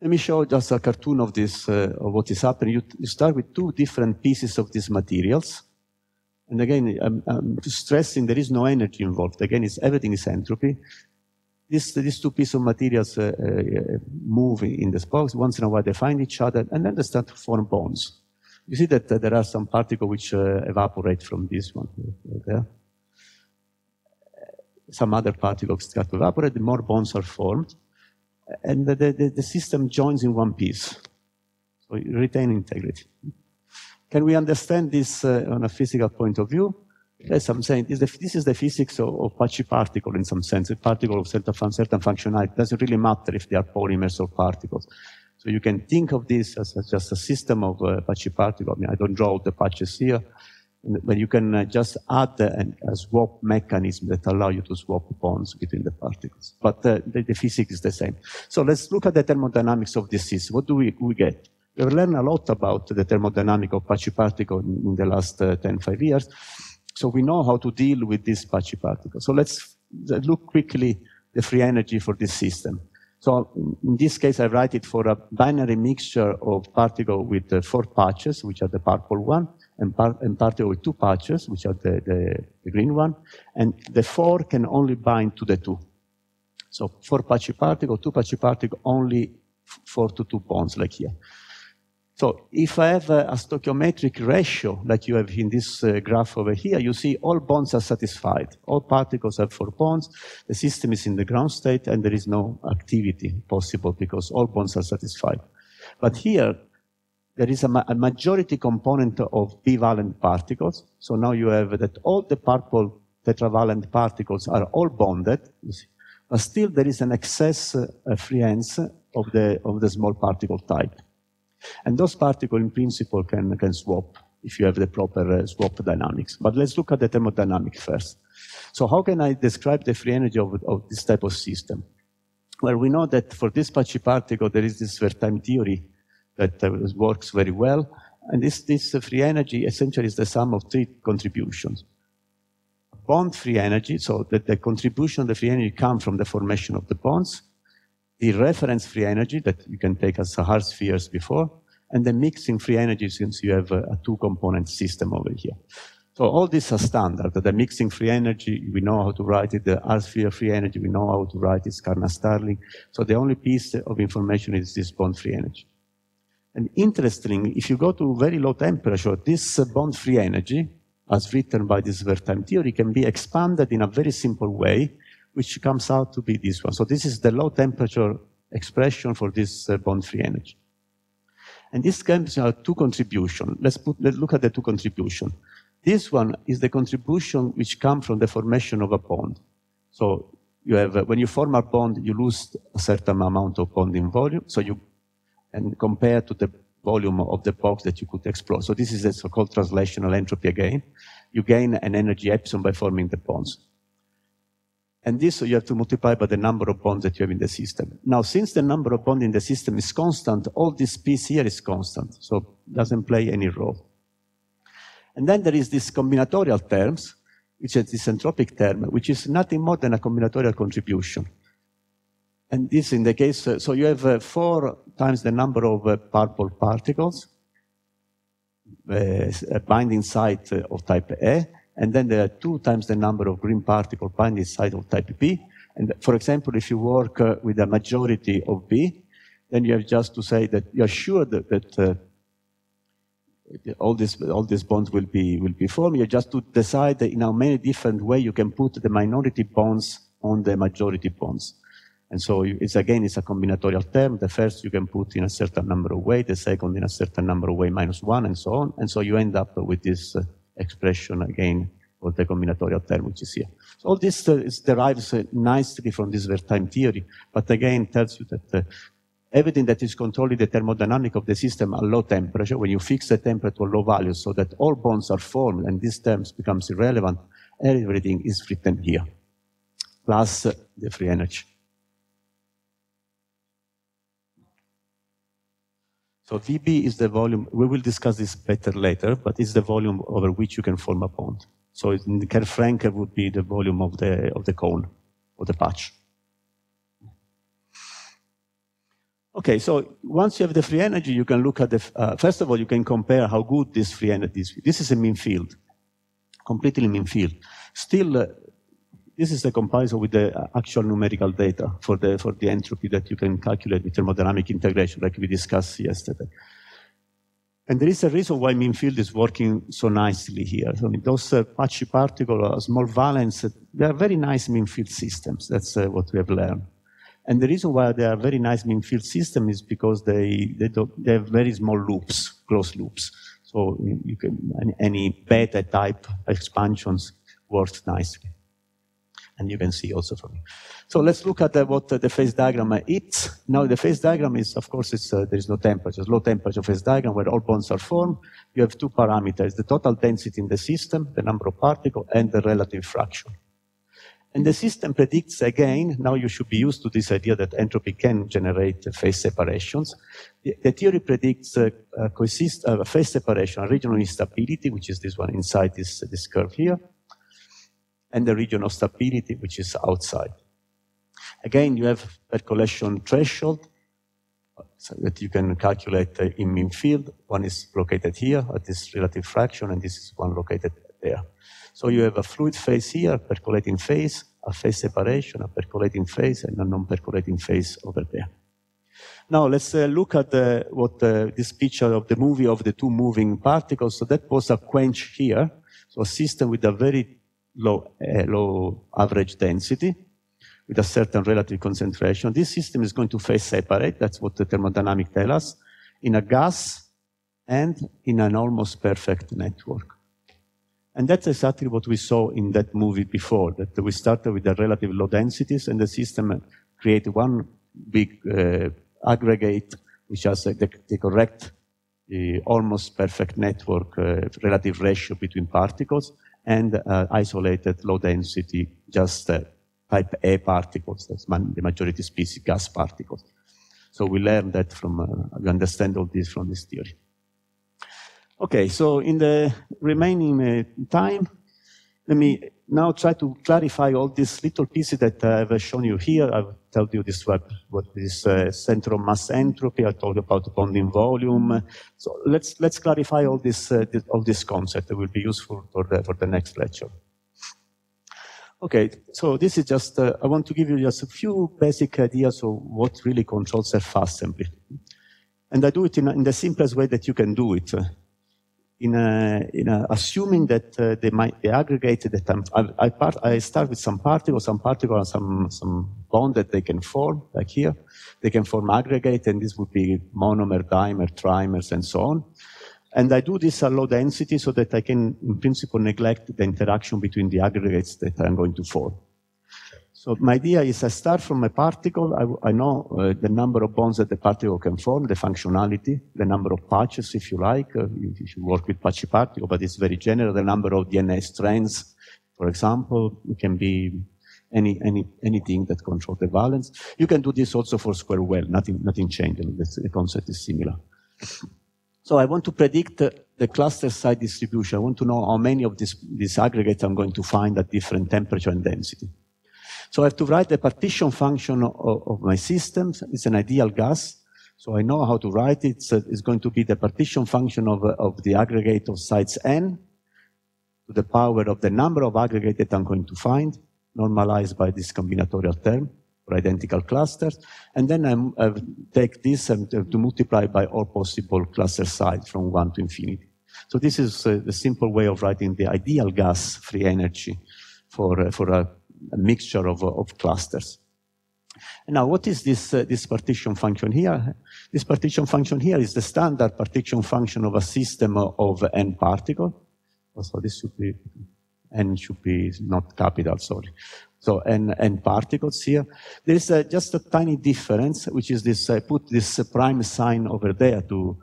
Let me show just a cartoon of this, uh, of what is happening. You, you, start with two different pieces of these materials. And again, I'm, I'm stressing there is no energy involved. Again, it's, everything is entropy. This, these two pieces of materials uh, uh, move in the box. Once in a while, they find each other, and then they start to form bonds. You see that uh, there are some particles which uh, evaporate from this one there. Some other particles start to evaporate, more bonds are formed and the, the, the system joins in one piece. So you retain integrity. Can we understand this uh, on a physical point of view? Yes, I'm saying this, this is the physics of, of particle in some sense. A particle of certain, certain functionality it doesn't really matter if they are polymers or particles. So you can think of this as, just a system of uh, particle. I mean, I don't draw all the patches here, but you can uh, just add a, a, swap mechanism that allow you to swap bonds between the particles. But uh, the, the, physics is the same. So let's look at the thermodynamics of this system. What do we, we get? We've learned a lot about the thermodynamic of patchy particle in, in the last uh, 10, 5 years. So we know how to deal with this patchy particle. So let's look quickly the free energy for this system. So in this case, I write it for a binary mixture of particle with uh, four patches, which are the purple one, and, part, and particle with two patches, which are the, the, the, green one, and the four can only bind to the two. So four patchy particle, two patchy particle, only four to two bonds, like here. So if I have a, stoichiometric ratio, like you have in this uh, graph over here, you see all bonds are satisfied. All particles have four bonds. The system is in the ground state, and there is no activity possible because all bonds are satisfied. But here, there is a, ma a majority component of bivalent particles. So now you have that all the purple tetravalent particles are all bonded, but still there is an excess uh, free ends of the, of the small particle type. And those particles, in principle, can, can swap if you have the proper uh, swap dynamics. But let's look at the thermodynamics first. So how can I describe the free energy of, of this type of system? Well, we know that for this patchy particle, there is this Wertheim theory that uh, works very well. And this, this uh, free energy essentially is the sum of three contributions. Bond free energy, so that the contribution of the free energy comes from the formation of the bonds, the reference free energy that you can take as hard spheres before, and the mixing free energy since you have a, a two-component system over here. So all these are standard. The mixing free energy, we know how to write it. The hard sphere free energy, we know how to write it. Carnahan-Starling. So the only piece of information is this bond free energy. And interestingly, if you go to very low temperature, this bond free energy, as written by this Wertheim theory, can be expanded in a very simple way which comes out to be this one. So this is the low temperature expression for this uh, bond-free energy. And this comes out two contribution. Let's, put, let's look at the two contribution. This one is the contribution which comes from the formation of a bond. So you have, uh, when you form a bond, you lose a certain amount of bonding volume. So you, and compared to the volume of the box that you could explore. So this is a so-called translational entropy again. You gain an energy epsilon by forming the bonds. And this you have to multiply by the number of bonds that you have in the system. Now, since the number of bonds in the system is constant, all this piece here is constant, so doesn't play any role. And then there is this combinatorial terms, which is this entropic term, which is nothing more than a combinatorial contribution. And this in the case, uh, so you have uh, four times the number of uh, purple particles, binding site of type A, and then there are two times the number of green particle binding site of type B. And for example, if you work uh, with a majority of B, then you have just to say that you're sure that, that uh, all these all these bonds will be will be formed. You just to decide in how many different way you can put the minority bonds on the majority bonds. And so it's again it's a combinatorial term. The first you can put in a certain number of way, the second in a certain number of way minus one, and so on. And so you end up with this. Uh, expression again of the combinatorial term, which is here. So all this uh, is, derives uh, nicely from this Wertheim theory, but again tells you that uh, everything that is controlling the thermodynamic of the system at low temperature, when you fix the temperature to low values so that all bonds are formed and these terms becomes irrelevant, everything is written here, plus uh, the free energy. So VB is the volume, we will discuss this better later, but it's the volume over which you can form a bond. So in the Kern-Frenkel would be the volume of the, of the cone, or the patch. Okay, so once you have the free energy, you can look at the, uh, first of all, you can compare how good this free energy is. This is a mean field, completely mean field. Still, uh, this is the comparison with the actual numerical data for the, for the entropy that you can calculate with thermodynamic integration, like we discussed yesterday. And there is a reason why mean field is working so nicely here. So those uh, patchy particles, uh, small valence, they are very nice mean field systems. That's uh, what we have learned. And the reason why they are very nice mean field system is because they, they, they have very small loops, closed loops. So you can, any Bethe type expansions works nicely and you can see also from here. So let's look at uh, what uh, the phase diagram is. Now the phase diagram is, of course, uh, there is no temperature, low temperature phase diagram where all bonds are formed. You have two parameters, the total density in the system, the number of particles, and the relative fraction. And the system predicts again, now you should be used to this idea that entropy can generate phase separations. The, the theory predicts a, a, a phase separation, a regional instability, which is this one inside this, this curve here, and the region of stability, which is outside. Again, you have percolation threshold so that you can calculate in mean field. One is located here at this relative fraction, and this is one located there. So you have a fluid phase here, percolating phase, a phase separation, a percolating phase, and a non-percolating phase over there. Now let's uh, look at uh, what uh, this picture of the movie of the two moving particles. So that was a quench here. So a system with a very low, uh, low average density with a certain relative concentration. This system is going to phase separate, that's what the thermodynamic tells us, in a gas and in an almost perfect network. And that's exactly what we saw in that movie before, that we started with the relative low densities and the system created one big uh, aggregate which has the, the correct, uh, almost perfect network uh, relative ratio between particles and uh, isolated low density, just uh, type A particles, that's the majority species gas particles. So we learned that from, uh, we understand all this from this theory. Okay, so in the remaining uh, time, let me now try to clarify all these little pieces that I've shown you here. I've told you this what, what is uh, center mass entropy. I you about the bonding volume. So let's let's clarify all this, uh, this all this concept. It will be useful for the for the next lecture. Okay, so this is just uh, I want to give you just a few basic ideas of what really controls self assembly, and I do it in, in the simplest way that you can do it in, a, in a, assuming that uh, they might be aggregated, that I, I, part, I, start with some particle, some particle, some, some bond that they can form, like here. They can form aggregate, and this would be monomer, dimer, trimers, and so on. And I do this at low density so that I can, in principle, neglect the interaction between the aggregates that I'm going to form. So my idea is I start from a particle. I, I know uh, the number of bonds that the particle can form, the functionality, the number of patches, if you like. Uh, if you should work with patchy particle, but it's very general. The number of DNA strands, for example, can be any, any, anything that controls the valence. You can do this also for square well. Nothing, nothing changes. The concept is similar. So I want to predict the cluster side distribution. I want to know how many of these aggregates I'm going to find at different temperature and density. So I have to write the partition function of, of my system. It's an ideal gas. So I know how to write it. So it's going to be the partition function of, of the aggregate of sites n to the power of the number of aggregates that I'm going to find, normalized by this combinatorial term for identical clusters. And then I take this and to multiply by all possible cluster size from one to infinity. So this is uh, the simple way of writing the ideal gas free energy for, uh, for a a mixture of, of clusters. Now, what is this, uh, this partition function here? This partition function here is the standard partition function of a system of n particle. So this should be, n should be not capital, sorry. So n, n particles here. There is uh, just a tiny difference, which is this, I put this prime sign over there to,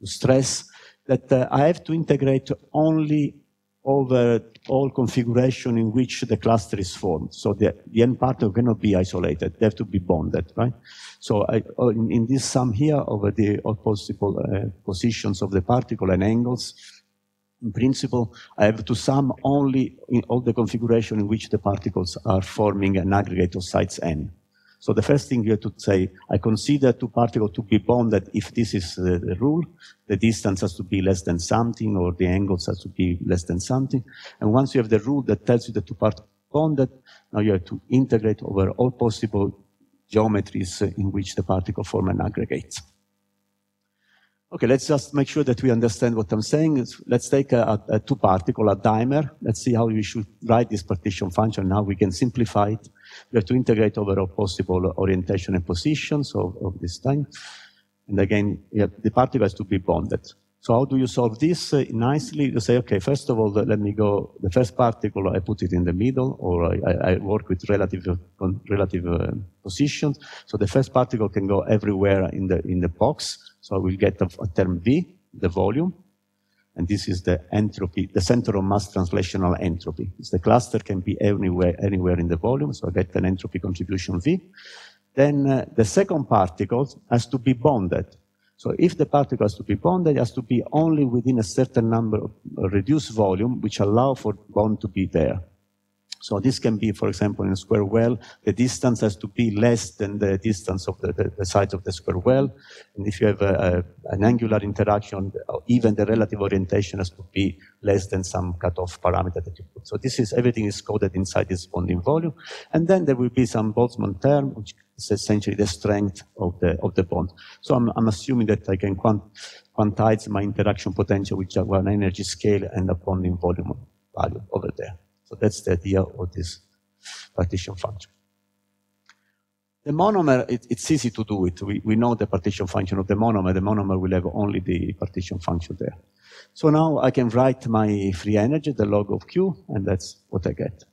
to stress that uh, I have to integrate only over all configuration in which the cluster is formed. So the, the particle cannot be isolated. They have to be bonded, right? So I, uh, in, in, this sum here over the all possible uh, positions of the particle and angles, in principle, I have to sum only in all the configuration in which the particles are forming an aggregate of sites n. So the first thing you have to say, I consider two particles to be bonded if this is the, rule. The distance has to be less than something or the angles has to be less than something. And once you have the rule that tells you the two particles bonded, now you have to integrate over all possible geometries uh, in which the particle form an aggregate. Okay, let's just make sure that we understand what I'm saying. Let's take a, a, a two particle, a dimer. Let's see how we should write this partition function. Now we can simplify it. We have to integrate over all possible orientation and positions of, of this time. And again, the particle has to be bonded. So how do you solve this uh, nicely? You say, okay, first of all, let me go, the first particle, I put it in the middle, or I, I work with relative, relative uh, positions. So the first particle can go everywhere in the, in the box. So we get a, a term V, the volume, and this is the entropy, the center of mass translational entropy. It's the cluster can be anywhere, anywhere in the volume, so I get an entropy contribution V. Then uh, the second particle has to be bonded. So if the particle has to be bonded, it has to be only within a certain number of reduced volume, which allow for bond to be there. So this can be, for example, in a square well, the distance has to be less than the distance of the, the, the of the square well. And if you have a, a, an angular interaction, even the relative orientation has to be less than some cutoff parameter that you put. So this is, everything is coded inside this bonding volume. And then there will be some Boltzmann term, which is essentially the strength of the, of the bond. So I'm, I'm assuming that I can quant, quantize my interaction potential, which are one energy scale and a bonding volume value over there. So that's the idea of this partition function. The monomer, it, it's easy to do it. We, we know the partition function of the monomer. The monomer will have only the partition function there. So now I can write my free energy, the log of Q, and that's what I get.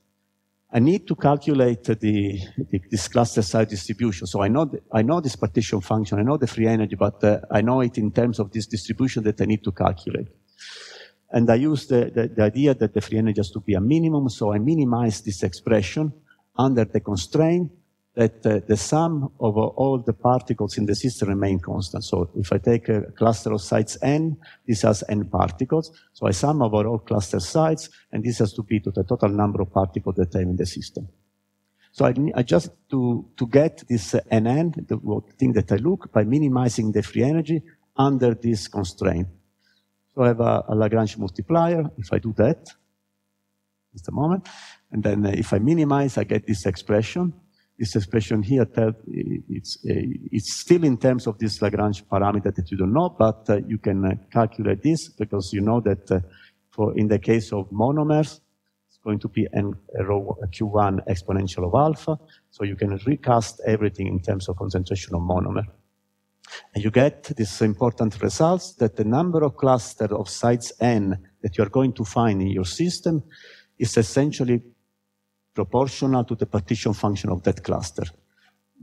I need to calculate the, the, this cluster size distribution. So I know, the, I know this partition function, I know the free energy, but uh, I know it in terms of this distribution that I need to calculate. And I use the, the, the, idea that the free energy has to be a minimum, so I minimize this expression under the constraint that uh, the sum of uh, all the particles in the system remain constant. So if I take a cluster of sites n, this has n particles. So I sum over all cluster sites, and this has to be to the total number of particles that I have in the system. So I, I just to, to get this uh, nn, the thing that I look by minimizing the free energy under this constraint. So I have a, a Lagrange multiplier. If I do that, just a moment, and then uh, if I minimize, I get this expression this expression here, it's, uh, it's still in terms of this Lagrange parameter that you don't know, but uh, you can calculate this because you know that for in the case of monomers, it's going to be n rho q1 exponential of alpha. So you can recast everything in terms of concentration of monomer. And you get this important results that the number of clusters of sites n that you are going to find in your system is essentially proportional to the partition function of that cluster.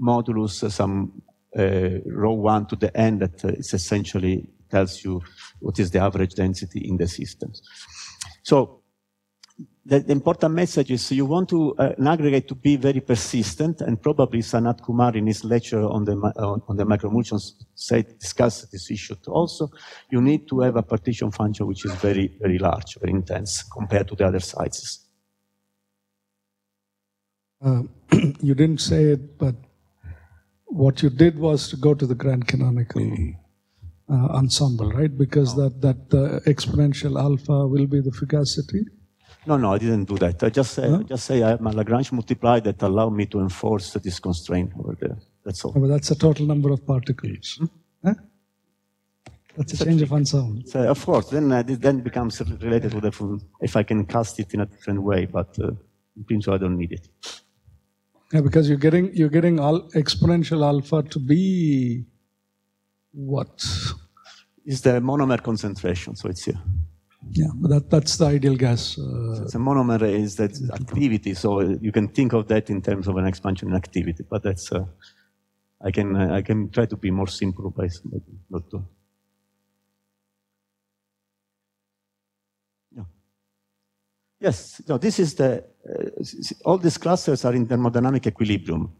Modulus some uh, rho 1 to the n that uh, is essentially tells you what is the average density in the systems. So the, the important message is you want to, uh, an aggregate to be very persistent, and probably Sanat Kumar in his lecture on the, uh, on the macroemulsions said, discussed this issue also. You need to have a partition function which is very, very large, very intense compared to the other sizes. Uh, you didn't say it, but what you did was to go to the grand canonical uh, ensemble, right? Because that that the exponential alpha will be the fugacity. No, no, I didn't do that. I just say, no? just say I have my Lagrange multiply that allow me to enforce this constraint over there. That's all. Oh, but that's a total number of particles. Hmm? Huh? That's a change of ensemble. So, of course, then uh, this then becomes related to the if I can cast it in a different way, but uh, in principle I don't need it. Yeah, because you're getting you're getting all exponential alpha to be what? Is the monomer concentration, so it's here. Yeah, but that, that's the ideal gas. Uh, so the monomer is that activity, so you can think of that in terms of an expansion in activity, but that's, uh, I can I can try to be more simple by not to. Yeah. Yes, so this is the uh, all these clusters are in thermodynamic equilibrium.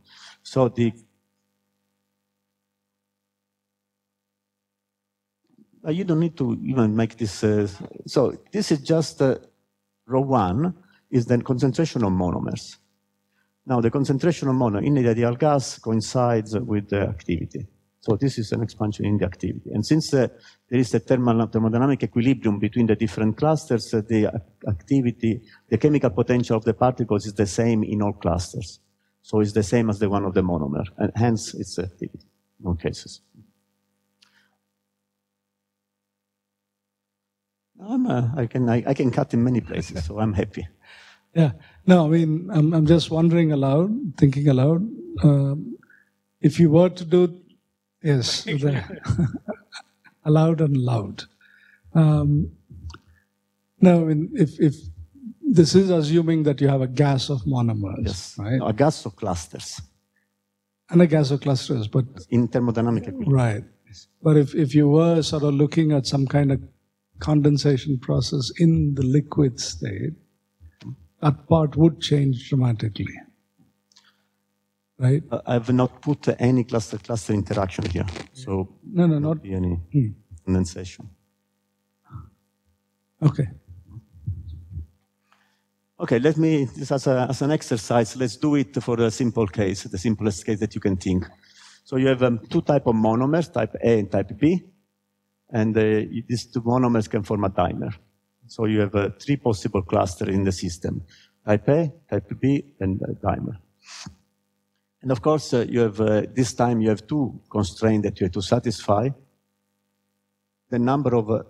So the uh, you don't need to even make this. Uh, so this is just uh, rho one is the concentration of monomers. Now the concentration of monomer in the ideal gas coincides with the activity. So this is an expansion in the activity. And since uh, there is a thermal, thermodynamic equilibrium between the different clusters, uh, the activity, the chemical potential of the particles is the same in all clusters. So it's the same as the one of the monomer, and hence it's activity in all cases. I'm, uh, I, can, I, I, can cut in many places, so I'm happy. Yeah. No, I mean, I'm, I'm just wondering aloud, thinking aloud. Um, if you were to do Yes, aloud and loud. Um, now, if, if this is assuming that you have a gas of monomers, yes. right? No, a gas of clusters. And a gas of clusters, but in thermodynamic equilibrium. Right. But if, if you were sort of looking at some kind of condensation process in the liquid state, that part would change dramatically right? Uh, I've not put any cluster-cluster interaction here, so no, no, not any hmm. condensation. Okay. Okay, let me, this as, a, as an exercise, let's do it for a simple case, the simplest case that you can think. So you have um, two type of monomers, type A and type B, and uh, these two monomers can form a dimer. So you have uh, three possible clusters in the system, type A, type B, and dimer. And of course, uh, you have, uh, this time you have two constraints that you have to satisfy. The number of uh,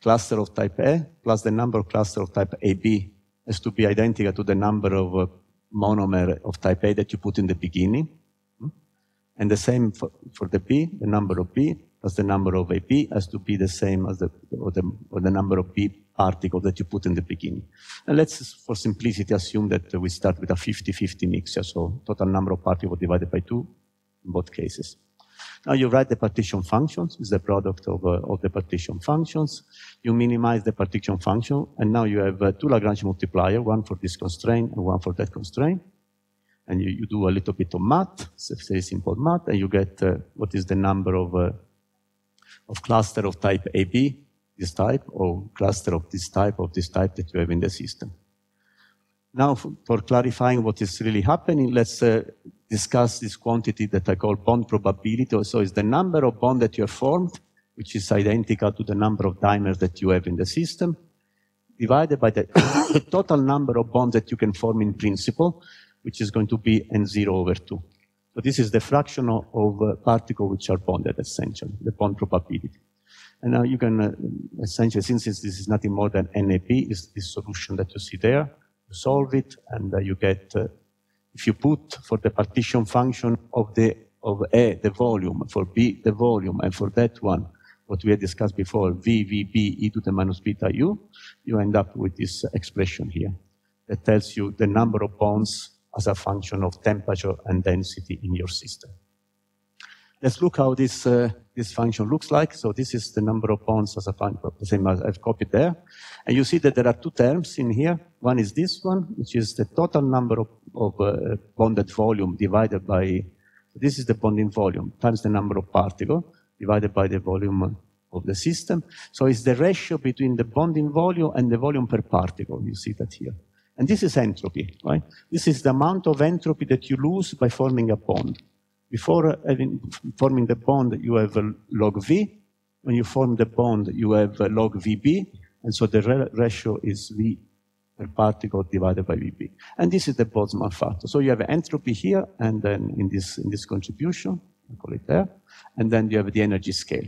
cluster of type A plus the number of cluster of type AB has to be identical to the number of uh, monomer of type A that you put in the beginning. Hmm? And the same for, for the B, the number of B as the number of AP has to be the same as the, or the, or the number of B particles that you put in the beginning. And let's, for simplicity, assume that we start with a 50-50 mixture, so total number of particles divided by two in both cases. Now you write the partition functions, is the product of, uh, of the partition functions. You minimize the partition function, and now you have uh, two Lagrange multiplier, one for this constraint and one for that constraint. And you, you do a little bit of math, very simple math, and you get uh, what is the number of, uh, of cluster of type AB, this type, or cluster of this type, of this type that you have in the system. Now, for clarifying what is really happening, let's uh, discuss this quantity that I call bond probability. So it's the number of bonds that you have formed, which is identical to the number of dimers that you have in the system, divided by the total number of bonds that you can form in principle, which is going to be n0 over 2. So this is the fraction of, of uh, particles which are bonded, essentially, the bond probability. And now you can, uh, essentially, since this is nothing more than NAP, is this solution that you see there, you solve it, and uh, you get, uh, if you put for the partition function of the of A, the volume, for B, the volume, and for that one, what we had discussed before, V, V, B, e to the minus beta u, you end up with this expression here that tells you the number of bonds as a function of temperature and density in your system. Let's look how this, uh, this function looks like. So this is the number of bonds as a function, the same as I've copied there. And you see that there are two terms in here. One is this one, which is the total number of, of uh, bonded volume divided by, this is the bonding volume, times the number of particles divided by the volume of the system. So it's the ratio between the bonding volume and the volume per particle. You see that here. And this is entropy, right? This is the amount of entropy that you lose by forming a bond. Before having, forming the bond, you have a log V. When you form the bond, you have log VB. And so the ratio is V per particle divided by VB. And this is the Boltzmann factor. So you have entropy here, and then in this, in this contribution, I call it there, and then you have the energy scale.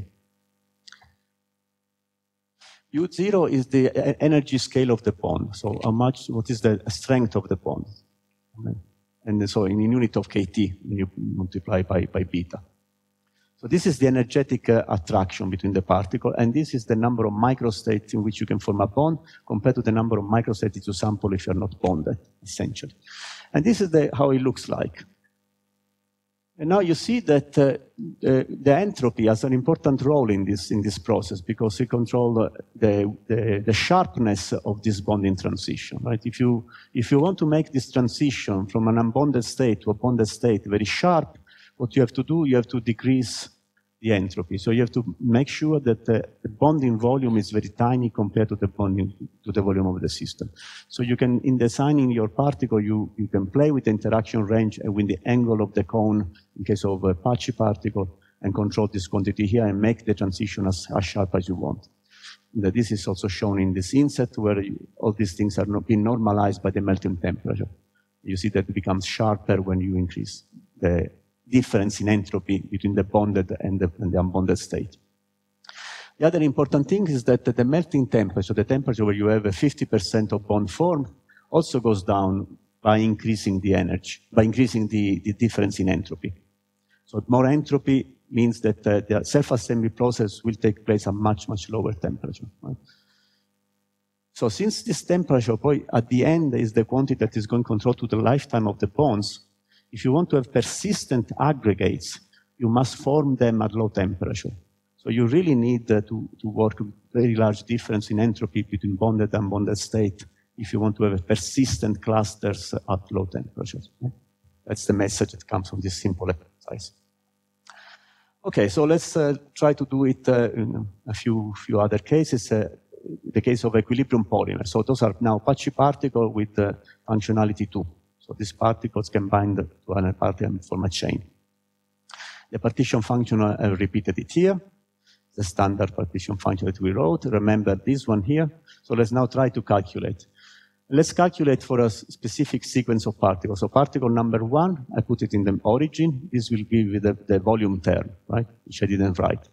U0 is the energy scale of the bond. So how much, what is the strength of the bond? And so in unit of kT, you multiply by, by beta. So this is the energetic uh, attraction between the particle, and this is the number of microstates in which you can form a bond compared to the number of microstates you sample if you're not bonded, essentially. And this is the, how it looks like. And now you see that uh, the, entropy has an important role in this, in this process because it controls the, the, the, sharpness of this bonding transition, right? If you, if you want to make this transition from an unbonded state to a bonded state very sharp, what you have to do, you have to decrease the entropy. So you have to make sure that the, bonding volume is very tiny compared to the bonding to the volume of the system. So you can, in designing your particle, you, you can play with the interaction range and with the angle of the cone in case of a patchy particle and control this quantity here and make the transition as, as sharp as you want. And this is also shown in this inset where you, all these things are not being normalized by the melting temperature. You see that it becomes sharper when you increase the difference in entropy between the bonded and the, and the unbonded state. The other important thing is that the melting temperature, the temperature where you have a 50% of bond formed, also goes down by increasing the energy, by increasing the, the difference in entropy. So more entropy means that uh, the self-assembly process will take place at much, much lower temperature. Right? So since this temperature at the end is the quantity that is going to control to the lifetime of the bonds, if you want to have persistent aggregates, you must form them at low temperature. So you really need uh, to, to work with a very large difference in entropy between bonded and bonded state if you want to have persistent clusters at low temperatures. That's the message that comes from this simple exercise. Okay, so let's uh, try to do it uh, in a few, few other cases. Uh, the case of equilibrium polymer. So those are now patchy particles with uh, functionality 2. So these particles can bind to another particle and form a chain. The partition function, uh, I've repeated it here. The standard partition function that we wrote. Remember this one here. So let's now try to calculate. Let's calculate for a specific sequence of particles. So particle number one, I put it in the origin. This will give the, the volume term, right? Which I didn't write.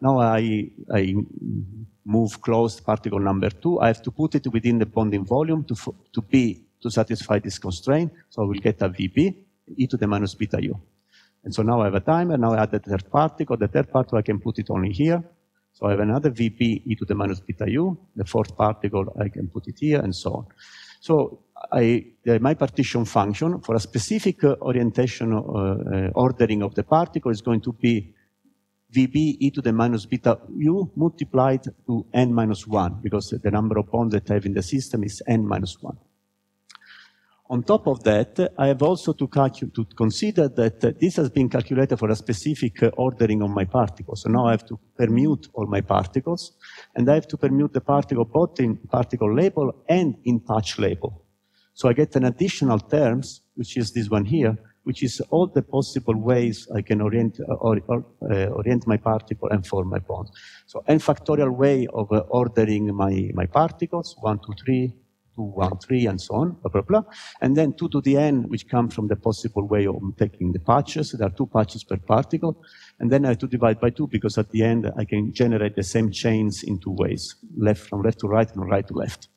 Now I, I move close particle number two. I have to put it within the bonding volume to, to be to satisfy this constraint. So we'll get a VB, e to the minus beta u. And so now I have a dimer, now I add the third particle, the third particle I can put it only here. So I have another VP e to the minus beta u, the fourth particle I can put it here, and so on. So I, uh, my partition function for a specific uh, orientation uh, uh ordering of the particle is going to be VB e to the minus beta u multiplied to n minus 1, because the number of bonds that I have in the system is n minus 1. On top of that, I have also to, to consider that uh, this has been calculated for a specific uh, ordering of my particles. So now I have to permute all my particles, and I have to permute the particle both in particle label and in patch label. So I get an additional terms, which is this one here, which is all the possible ways I can orient, uh, or, uh, orient my particle and form my bond. So n factorial way of uh, ordering my, my particles, one, two, three, 2, 1, 3, and so on, blah, blah, blah. And then 2 to the n, which comes from the possible way of taking the patches. There are two patches per particle. And then I have to divide by 2 because at the end I can generate the same chains in two ways, left from left to right and right to left.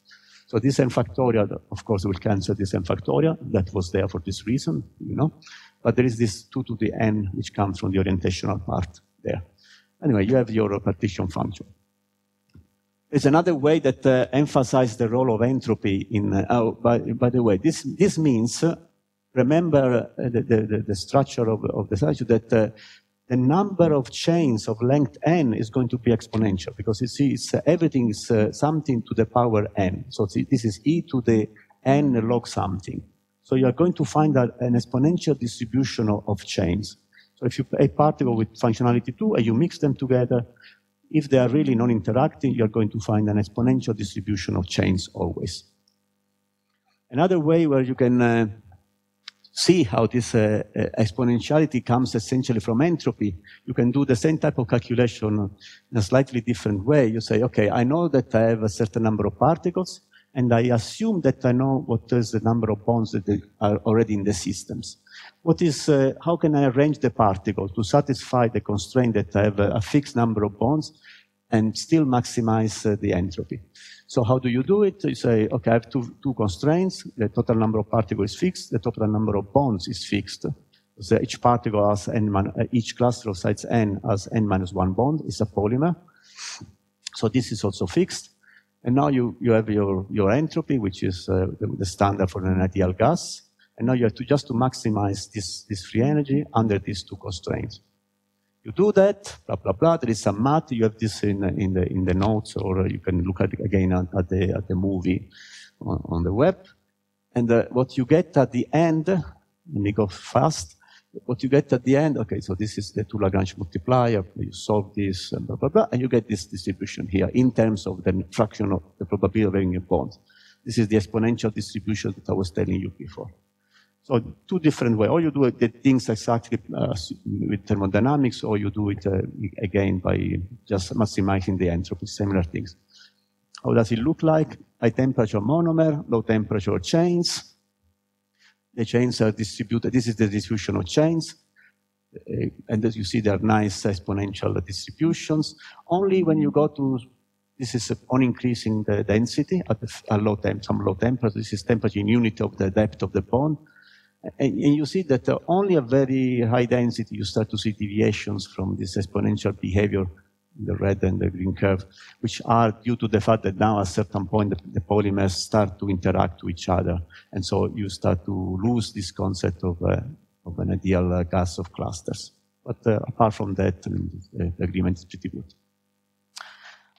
So this n factorial, of course, will cancel this n factorial. That was there for this reason, you know. But there is this 2 to the n, which comes from the orientational part there. Anyway, you have your partition function. There's another way that uh, emphasizes the role of entropy in, uh, oh, by, by the way, this, this means, uh, remember uh, the, the, the, structure of, of the statue, that uh, the number of chains of length n is going to be exponential because you see, it's, uh, everything is something to the power n. So this is e to the n log something. So you are going to find an exponential distribution of, of chains. So if you a particle with functionality 2 and you mix them together, if they are really non-interacting, you're going to find an exponential distribution of chains always. Another way where you can uh, see how this uh, uh, exponentiality comes essentially from entropy, you can do the same type of calculation in a slightly different way. You say, okay, I know that I have a certain number of particles, and I assume that I know what is the number of bonds that are already in the systems. What is, uh, how can I arrange the particle to satisfy the constraint that I have a, a fixed number of bonds and still maximize uh, the entropy? So how do you do it? You say, okay, I have two, two constraints. The total number of particles is fixed. The total number of bonds is fixed. So each particle has n, uh, each cluster of sites n has n minus one bond. It's a polymer. So this is also fixed. And now you, you have your, your entropy, which is uh, the, the, standard for an ideal gas. And now you have to just to maximize this, this free energy under these two constraints. You do that, blah, blah, blah. There is some math. You have this in, in, the, in the notes, or you can look at it again at, at the, at the movie on, on the web. And uh, what you get at the end, let me go fast, what you get at the end, okay, so this is the two Lagrange multiplier, you solve this, and blah, blah, blah, and you get this distribution here in terms of the fraction of the probability of having a bond. This is the exponential distribution that I was telling you before. So two different ways. Or you do the things exactly uh, with thermodynamics, or you do it uh, again by just maximizing the entropy, similar things. How does it look like? High temperature monomer, low temperature chains, the chains are distributed. This is the distribution of chains. Uh, and as you see, they are nice exponential distributions. Only when you go to, this is on increasing the density at a low temp, some low temperature. This is temperature in unit of the depth of the bond. And, and you see that uh, only a very high density, you start to see deviations from this exponential behavior the red and the green curve, which are due to the fact that now at a certain point the, the, polymers start to interact with each other. And so you start to lose this concept of, uh, of an ideal uh, gas of clusters. But uh, apart from that, I mean, the, agreement is pretty good.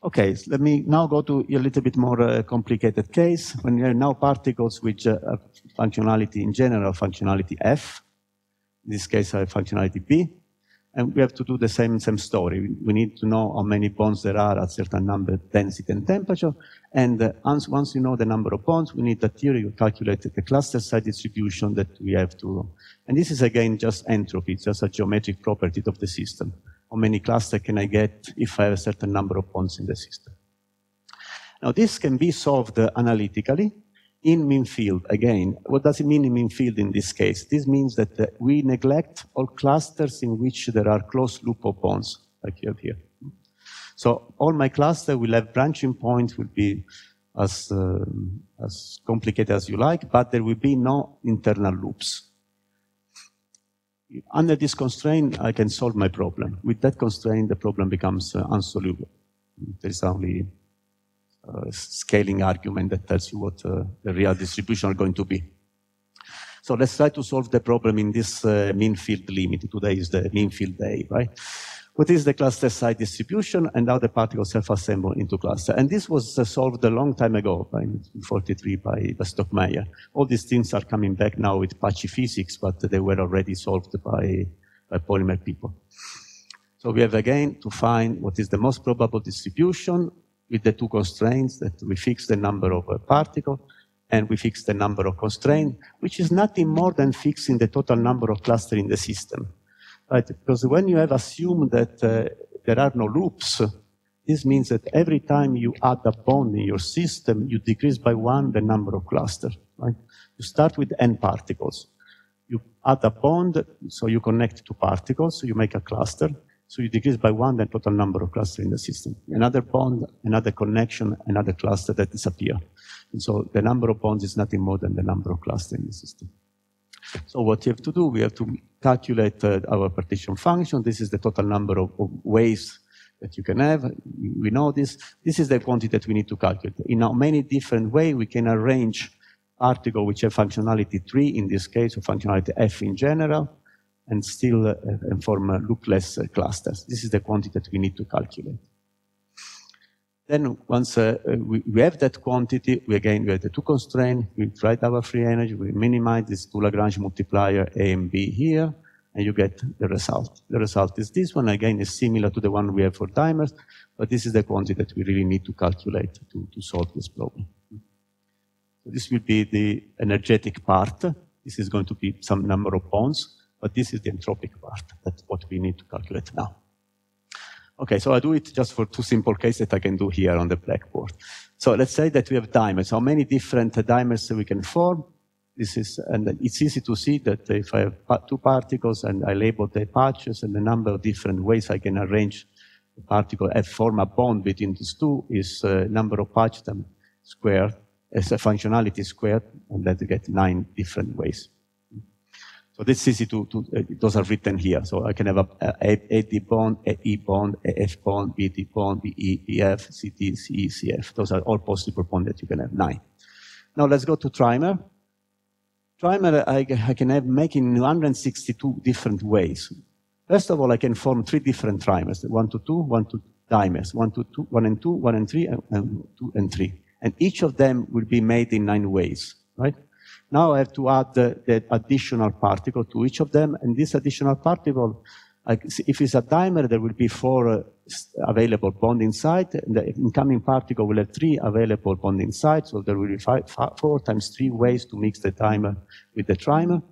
Okay, so let me now go to a little bit more uh, complicated case. When you have now particles which uh, functionality in general, functionality F, in this case, I have functionality B, and we have to do the same, same story. We need to know how many bonds there are at certain number, density and temperature. And uh, once, you know the number of bonds, we need the theory you calculate the cluster size distribution that we have to. And this is again just entropy. It's just a geometric property of the system. How many clusters can I get if I have a certain number of bonds in the system? Now this can be solved uh, analytically in mean field, again, what does it mean in mean field in this case? This means that uh, we neglect all clusters in which there are closed loop of bonds, like you have here. So all my cluster will have branching points, will be as, uh, as complicated as you like, but there will be no internal loops. Under this constraint, I can solve my problem. With that constraint, the problem becomes uh, unsolvable. There is only a scaling argument that tells you what uh, the real distribution are going to be. So let's try to solve the problem in this uh, mean field limit. Today is the mean field day, right? What is the cluster size distribution and how the particles self-assemble into cluster? And this was uh, solved a long time ago, by 43 by, by Stockmayer. All these things are coming back now with patchy physics, but they were already solved by, by polymer people. So we have again to find what is the most probable distribution with the two constraints that we fix the number of uh, particles and we fix the number of constraints, which is nothing more than fixing the total number of clusters in the system right? Because when you have assumed that uh, there are no loops, this means that every time you add a bond in your system, you decrease by one the number of clusters, right? You start with n particles. You add a bond, so you connect two particles, so you make a cluster. So you decrease by one the total number of clusters in the system. Another bond, another connection, another cluster that disappear. And so the number of bonds is nothing more than the number of clusters in the system. So what you have to do, we have to calculate uh, our partition function. This is the total number of, of, ways that you can have. We know this. This is the quantity that we need to calculate. In how many different ways we can arrange article which have functionality 3 in this case, or functionality f in general, and still uh, form uh, loopless uh, clusters. This is the quantity that we need to calculate. Then once uh, we, we, have that quantity, we again, we have the two constraints, we write our free energy, we minimize this two Lagrange multiplier A and B here, and you get the result. The result is this one, again, is similar to the one we have for dimers, but this is the quantity that we really need to calculate to, to solve this problem. So this will be the energetic part. This is going to be some number of bonds, but this is the entropic part. That's what we need to calculate now. Okay, so I do it just for two simple cases that I can do here on the blackboard. So let's say that we have dimers. How many different dimers we can form? This is, and it's easy to see that if I have two particles and I label the patches and the number of different ways I can arrange the particle and form a bond between these two is uh, number of patches squared as a functionality squared, and then you get nine different ways. So this is easy to, to uh, those are written here. So I can have a, a, a D bond, a E bond, a F bond, B D bond, B E, B F, C T, C E, C F. Those are all possible bonds that you can have, nine. Now let's go to trimer. Trimer I, I can have make in 162 different ways. First of all, I can form three different trimers, one to two, one to dimers, one to two, one and two, one and three, and, and two and three. And each of them will be made in nine ways, right? Now I have to add the, the additional particle to each of them, and this additional particle, if it's a dimer, there will be four uh, available bond inside, and the incoming particle will have three available bond inside, so there will be four times three ways to mix the dimer with the trimer.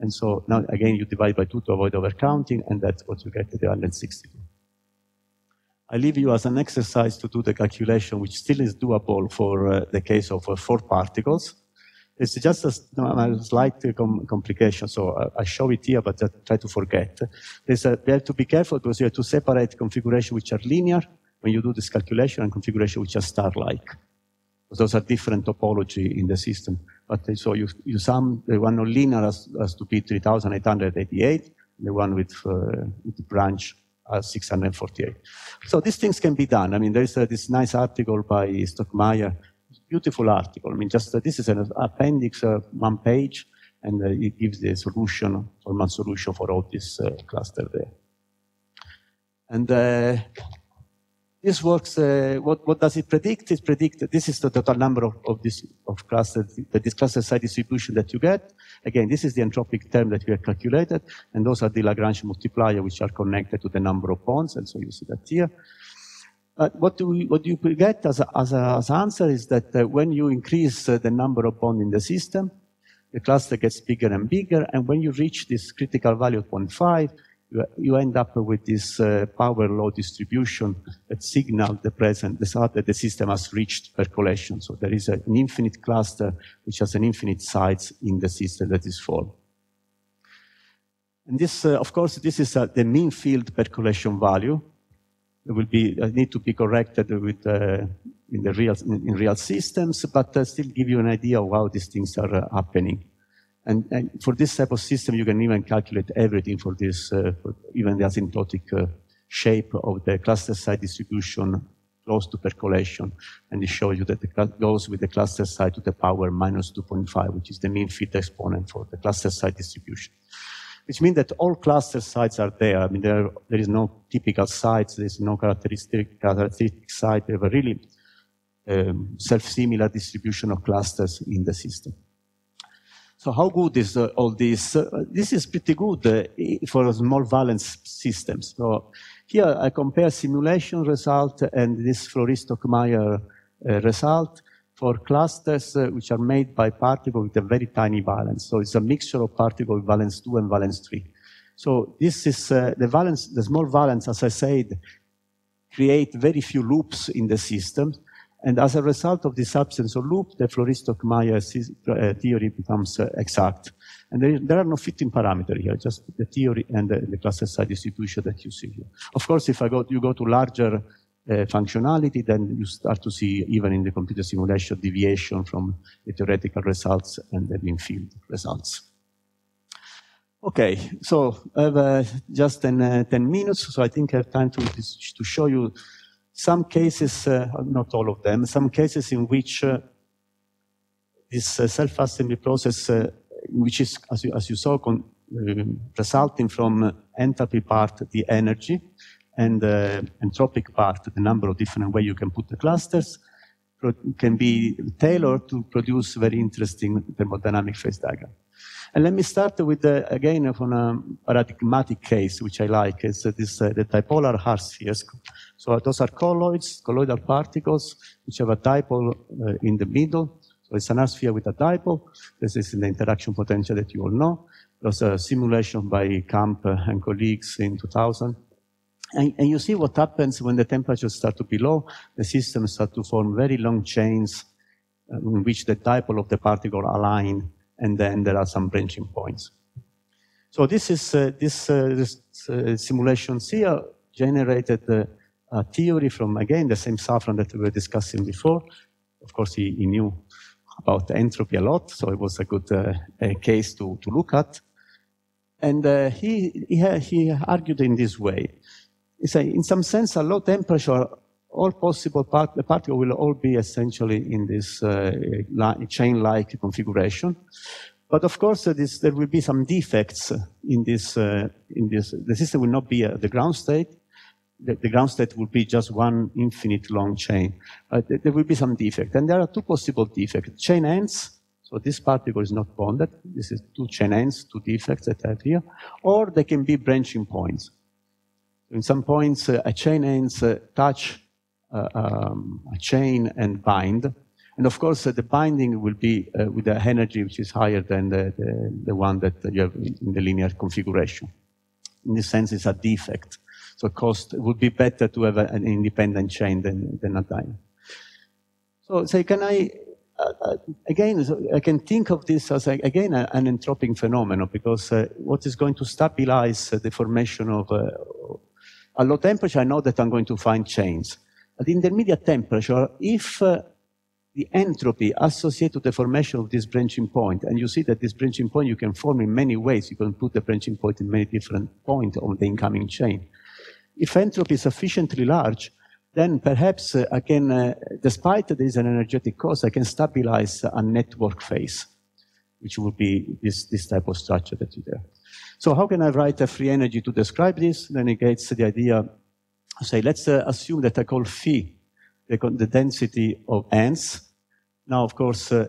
And so now again, you divide by two to avoid overcounting, and that's what you get, the 162. I leave you as an exercise to do the calculation, which still is doable for uh, the case of uh, four particles. It's just a, a slight com complication, so I, I, show it here, but I try to forget. There's a, we have to be careful because you have to separate configuration which are linear when you do this calculation and configuration which are star-like. Those are different topology in the system. But uh, so you, you sum the one linear as, as to be 3888, the one with, uh, with the branch as 648. So these things can be done. I mean, there's uh, this nice article by Stockmayer beautiful article. I mean, just uh, this is an appendix, uh, one page, and uh, it gives the solution, one solution for all this uh, cluster there. And uh, this works, uh, what, what does it predict? It predicts this is the total number of, of this of cluster, the, this cluster size distribution that you get. Again, this is the entropic term that we have calculated, and those are the Lagrange multiplier which are connected to the number of bonds, and so you see that here. Uh, what, do we, what you get as, a, as, a, as answer is that uh, when you increase uh, the number of bonds in the system, the cluster gets bigger and bigger, and when you reach this critical value of 0.5, you, you end up with this uh, power law distribution that signals the present, the start that the system has reached percolation. So there is a, an infinite cluster which has an infinite size in the system that is formed. And this, uh, of course, this is uh, the mean field percolation value will be uh, need to be corrected with uh, in the real in, real systems, but uh, still give you an idea of how these things are happening. And, and, for this type of system, you can even calculate everything for this, for even the asymptotic shape of the cluster size distribution close to percolation. And it shows you that it goes with the cluster size to the power minus 2.5, which is the mean field exponent for the cluster size distribution. Which means that all cluster sites are there. I mean, there, there is no typical sites, there is no characteristic, characteristic site. We have a really um, self-similar distribution of clusters in the system. So how good is uh, all this? Uh, this is pretty good uh, for small valence systems. So here I compare simulation result and this Flory-Stockmayer uh, result for clusters uh, which are made by particles with a very tiny valence. So it's a mixture of particles with valence 2 and valence 3. So this is uh, the valence, the small valence, as I said, create very few loops in the system. And as a result of this absence of loop, the Flory-Stockmayer uh, theory becomes uh, exact. And there, there, are no fitting parameters here, just the theory and the, the cluster size distribution that you see here. Of course, if I go, you go to larger functionality, then you start to see, even in the computer simulation, deviation from the theoretical results and the mean field results. Okay, so I have uh, just 10, uh, 10, minutes, so I think I have time to, to show you some cases, uh, not all of them, some cases in which uh, this uh, self-assembly process, uh, which is, as you, as you saw, um, resulting from entropy part, the energy, and uh, entropic part, the number of different ways you can put the clusters, can be tailored to produce very interesting thermodynamic phase diagram. And let me start with, uh, again, from a paradigmatic case, which I like, is uh, this, uh, the dipolar hard spheres. So those are colloids, colloidal particles, which have a dipole uh, in the middle. So it's an hard sphere with a dipole. This is in the interaction potential that you all know. There was a simulation by Camp and colleagues in 2000. And, and, you see what happens when the temperatures start to be low, the systems start to form very long chains uh, in which the dipole of the particle align and then there are some branching points. So this is uh, this, uh, this uh, simulations here generated uh, a theory from again the same Safran that we were discussing before. Of course, he, he knew about entropy a lot, so it was a good uh, a case to, to look at. And uh, he, he, he argued in this way. Said, in some sense, a low temperature all possible part, the particle will all be essentially in this uh, chain-like configuration. But of course, uh, this, there will be some defects in this, uh, in this. The system will not be uh, the ground state. The, the, ground state will be just one infinite long chain. there will be some defect. And there are two possible defects. Chain ends, so this particle is not bonded. This is two chain ends, two defects that I have here. Or they can be branching points. In some points, uh, a chain ends uh, touch uh, um, a chain and bind. And of course, the binding will be with the energy which is higher than the, the, the, one that you have in the linear configuration. In this sense, it's a defect. So cost would be better to have an independent chain than, than a diamond. So, say, can I, uh, again, I can think of this as, a, again, a, an entropic phenomenon because uh, what is going to stabilize the formation of a low temperature, I know that I'm going to find chains. At intermediate temperature, if uh, the entropy associated to the formation of this branching point, and you see that this branching point you can form in many ways. You can put the branching point in many different points on the incoming chain. If entropy is sufficiently large, then perhaps uh, I can, uh, despite there is an energetic cost, I can stabilize a network phase, which would be this, this type of structure that you there. So how can I write a free energy to describe this? Then it gets the idea say, let's uh, assume that I call phi the, the, density of ends. Now, of course, uh,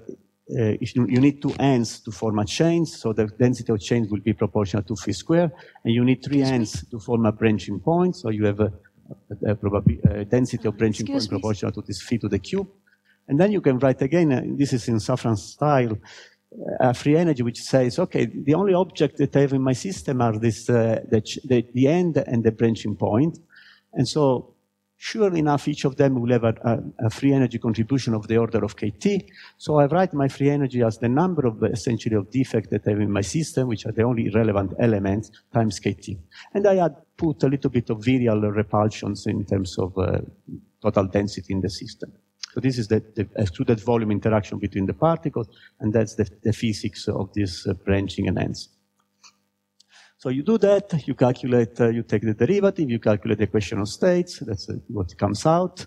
uh, if you, you, need two ends to form a chain, so the density of chains will be proportional to phi square, and you need three ends to form a branching point, so you have a, a, a, a density of branching Excuse point me. proportional to this phi to the cube. And then you can write again, uh, this is in Safran style, uh, a free energy which says, okay, the only object that I have in my system are this, uh, the, the, the, end and the branching point. And so, sure enough, each of them will have a, a, free energy contribution of the order of kT. So I write my free energy as the number of essentially of defects that I have in my system, which are the only relevant elements, times kT. And I add put a little bit of virial repulsions in terms of uh, total density in the system. So this is the, the excluded volume interaction between the particles, and that's the, the physics of this uh, branching and ends. So you do that, you calculate, uh, you take the derivative, you calculate the equation of states, that's uh, what comes out.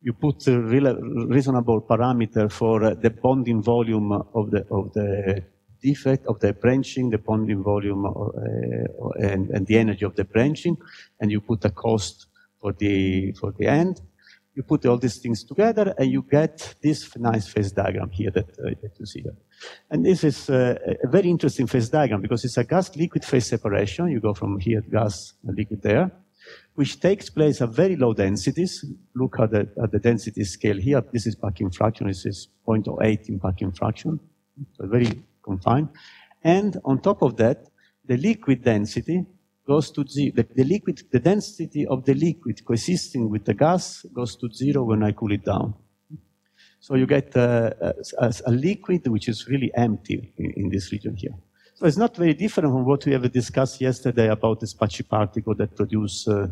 You put a reasonable parameter for uh, the bonding volume of the, of the defect of the branching, the bonding volume uh, and, and, the energy of the branching, and you put a cost for the, for the end. You put all these things together and you get this nice phase diagram here that, uh, that you see here. And this is uh, a very interesting phase diagram because it's a gas-liquid phase separation. You go from here, gas, liquid there, which takes place at very low densities. Look at the, at the density scale here. This is packing fraction. This is 0.08 in packing fraction. So very confined. And on top of that, the liquid density goes to zero. The, the, liquid, the density of the liquid coexisting with the gas goes to zero when I cool it down. So you get a, a, liquid which is really empty in, in, this region here. So it's not very different from what we have discussed yesterday about the patchy particle that produce uh,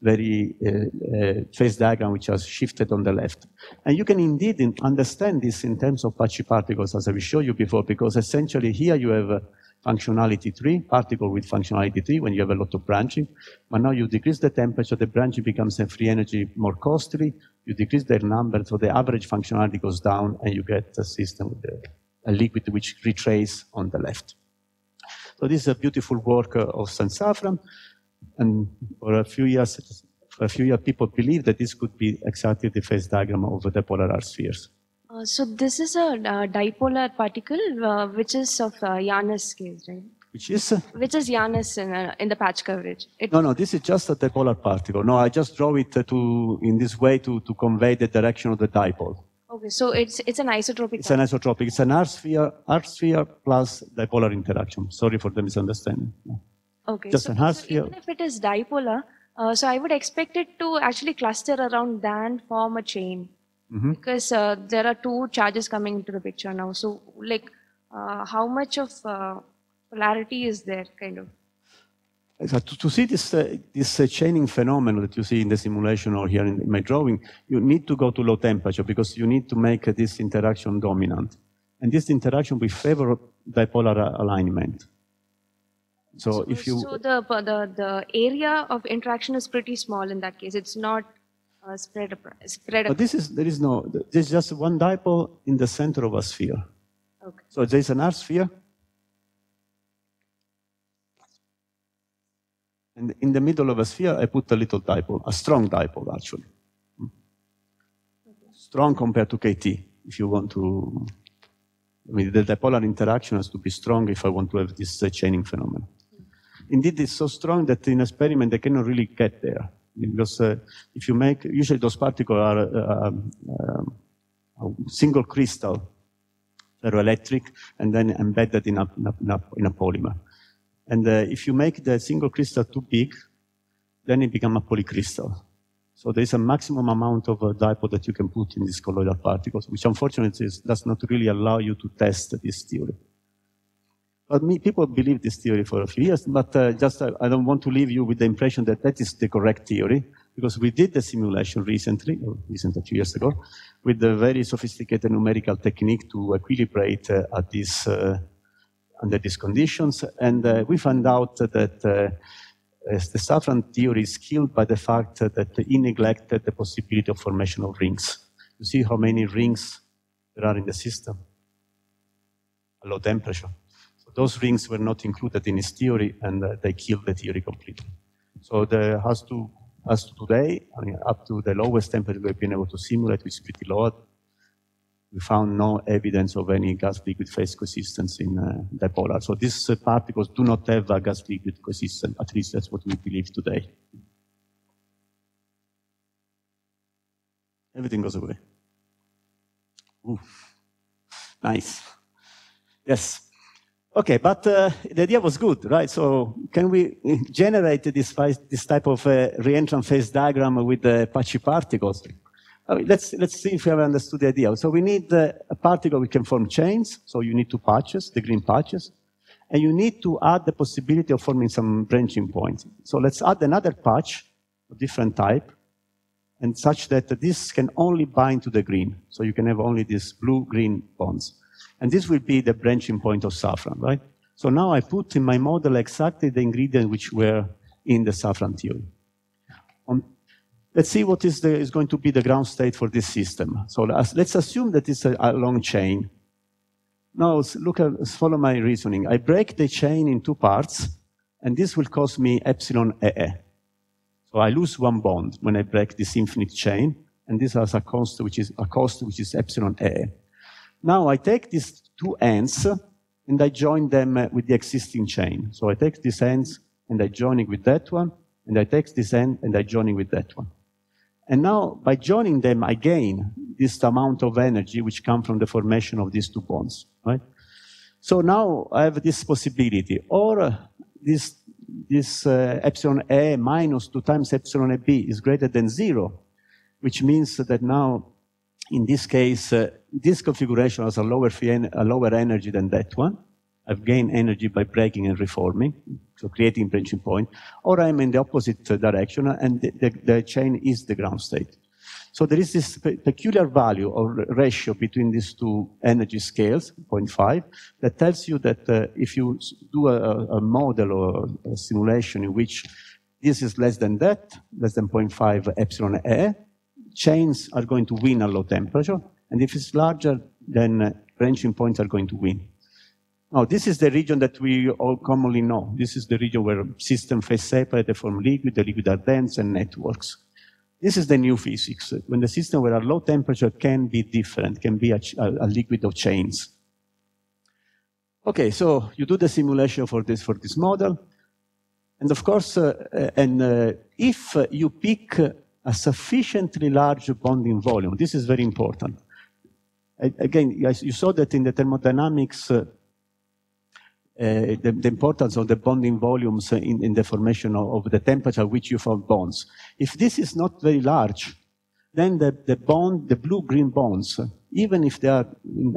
very uh, uh, phase diagram which has shifted on the left. And you can indeed understand this in terms of patchy particles as I will show you before, because essentially here you have functionality 3, particle with functionality 3 when you have a lot of branching. But now you decrease the temperature, the branching becomes a free energy more costly, you decrease their number, so the average functionality goes down and you get a system with a, a liquid which retrace on the left. So this is a beautiful work uh, of St. Safran. And for a few years, for a few years, people believe that this could be exactly the phase diagram of the polar spheres. Uh, so this is a uh, dipolar particle, uh, which is of uh, Janus case, right? Which is? Which is Janus in, uh, in the patch coverage. It no, no, this is just a dipolar particle. No, I just draw it to in this way to, to convey the direction of the dipole. Okay, so it's it's an isotropic. It's an isotropic. It's an R sphere, R sphere plus dipolar interaction. Sorry for the misunderstanding. Okay, just so, an R so even if it is dipolar, so I would expect it to actually cluster around and form a chain. Mm-hmm. Because uh, there are two charges coming into the picture now. So, like, uh, how much of uh, polarity is there, kind of? To, to see this, uh, this uh, chaining phenomenon that you see in the simulation or here in my drawing, you need to go to low temperature because you need to make this interaction dominant. And this interaction will favor dipolar alignment. So, so if you so the, the the area of interaction is pretty small in that case. It's not uh, spread, spread But this is, there is no, there's just one dipole in the center of a sphere. Okay. So there's an R sphere. And in the middle of a sphere, I put a little dipole, a strong dipole, actually. Okay. Strong compared to KT, if you want to. I mean, the dipolar interaction has to be strong if I want to have this uh, chaining phenomenon. Indeed, it's so strong that in experiment they cannot really get there because uh, if you make, usually those particles are uh, um, um, single crystal ferroelectric and then embedded in a, in a, in a polymer. And uh, if you make the single crystal too big, then it becomes a polycrystal. So there is a maximum amount of uh, dipole that you can put in these colloidal particles, which unfortunately is, does not really allow you to test this theory. But me, people believe this theory for a few years, but uh, just uh, I don't want to leave you with the impression that that is the correct theory, because we did the simulation recently, or recent a few years ago, with a very sophisticated numerical technique to equilibrate uh, at this, uh, under these conditions, and uh, we found out that uh, the Safran theory is killed by the fact that he neglected the possibility of formation of rings. You see how many rings there are in the system, low temperature. Those rings were not included in his theory, and uh, they killed the theory completely. So the has to as to today, I mean, up to the lowest temperature we've been able to simulate, which is pretty low, we found no evidence of any gas-liquid phase coexistence in uh, dipolar. So these uh, particles do not have a gas-liquid coexistence. At least that's what we believe today. Everything goes away. Nice. Yes. Okay, but uh, the idea was good, right? So can we generate this, this type of uh, reentrant phase diagram with the patchy particles? I mean, let's, let's see if we have understood the idea. So we need uh, a particle which can form chains. So you need two patches, the green patches. And you need to add the possibility of forming some branching points. So let's add another patch, a different type. and such that this can only bind to the green. So you can have only these blue-green bonds. And this will be the branching point of Safran, right? So now I put in my model exactly the ingredients which were in the Safran theory. On, um, let's see what is, the, is, going to be the ground state for this system. So let's assume that it's a, a long chain. Now look at, follow my reasoning. I break the chain in two parts, and this will cost me epsilon AA. So I lose one bond when I break this infinite chain, and this has a cost which is a cost which is epsilon AA. Now I take these two ends and I join them uh, with the existing chain. So I take these ends and I join it with that one, and I take this end and I join it with that one. And now by joining them, I gain this amount of energy which comes from the formation of these two bonds, right? So now I have this possibility, or uh, this this uh, epsilon A minus 2 times epsilon AB is greater than 0, which means that now, in this case, uh, this configuration has a lower, a lower energy than that one. I've gained energy by breaking and reforming, so creating branching point, or I'm in the opposite direction and the, the, the chain is the ground state. So there is this pe peculiar value or ratio between these two energy scales, 0.5, that tells you that uh, if you do a, a, model or a simulation in which this is less than that, less than 0.5 epsilon A, chains are going to win at low temperature. And if it's larger, then uh, branching points are going to win. Now, this is the region that we all commonly know. This is the region where systems phase separated from liquid, the liquid are dense and networks. This is the new physics. When the system where a low temperature can be different, can be a, a, liquid of chains. Okay, so you do the simulation for this, for this model. And of course, uh, uh and uh, if you pick a sufficiently large bonding volume, this is very important. Again, you saw that in the thermodynamics, uh, uh, the, the, importance of the bonding volumes in, in the formation of, of, the temperature at which you form bonds. If this is not very large, then the, the bond, the blue-green bonds, even if they are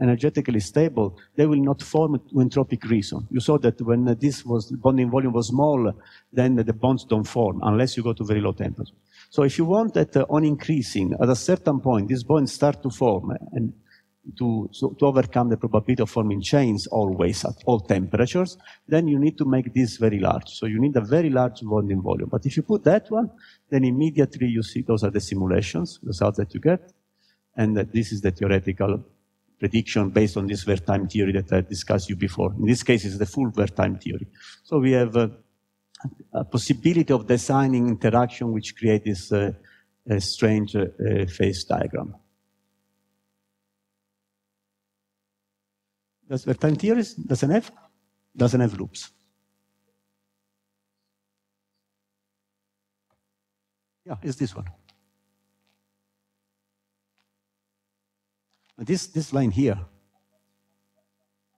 energetically stable, they will not form to entropic reason. You saw that when this was, bonding volume was small, then the bonds don't form unless you go to very low temperature. So if you want that uh, on increasing, at a certain point, these bonds start to form, and to, so, to overcome the probability of forming chains always at all temperatures, then you need to make this very large. So you need a very large bonding volume. But if you put that one, then immediately you see those are the simulations, results that you get. And that this is the theoretical prediction based on this Wertheim theory that I discussed you before. In this case, it's the full Wertheim theory. So we have uh, a possibility of designing interaction which create this uh, strange uh, phase diagram. Does Wertheim theories doesn't have? Doesn't have loops. Yeah, it's this one. This this line here.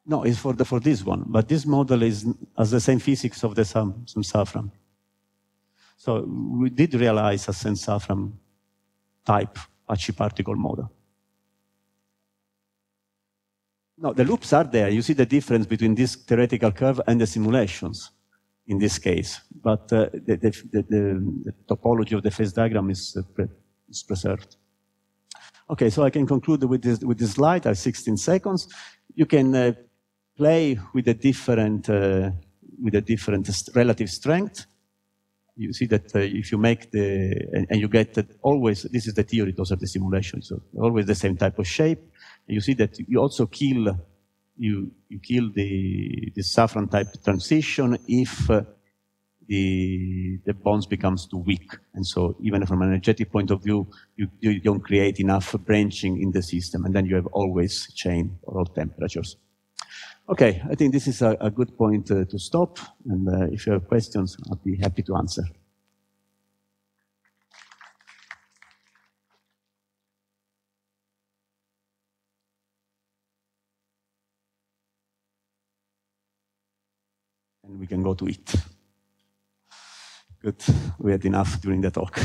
No, it's for the for this one, but this model is has the same physics of the some some Safran. So we did realize a sense Safran type patchy particle model. No, the loops are there. You see the difference between this theoretical curve and the simulations in this case. But uh, the, the, the, the, topology of the phase diagram is, uh, pre is preserved. Okay, so I can conclude with this, with this slide. I have 16 seconds. You can uh, play with a different, uh, with a different relative strength. You see that uh, if you make the, and, and you get that always, this is the theory, those are the simulations, so always the same type of shape you see that you also kill you you kill the the Safran type transition if uh, the the bonds becomes too weak, and so even from an energetic point of view, you, you don't create enough branching in the system, and then you have always chain or all temperatures. Okay, I think this is a, a good point uh, to stop, and uh, if you have questions, I'll be happy to answer. And we can go to it. Good, we had enough during the talk.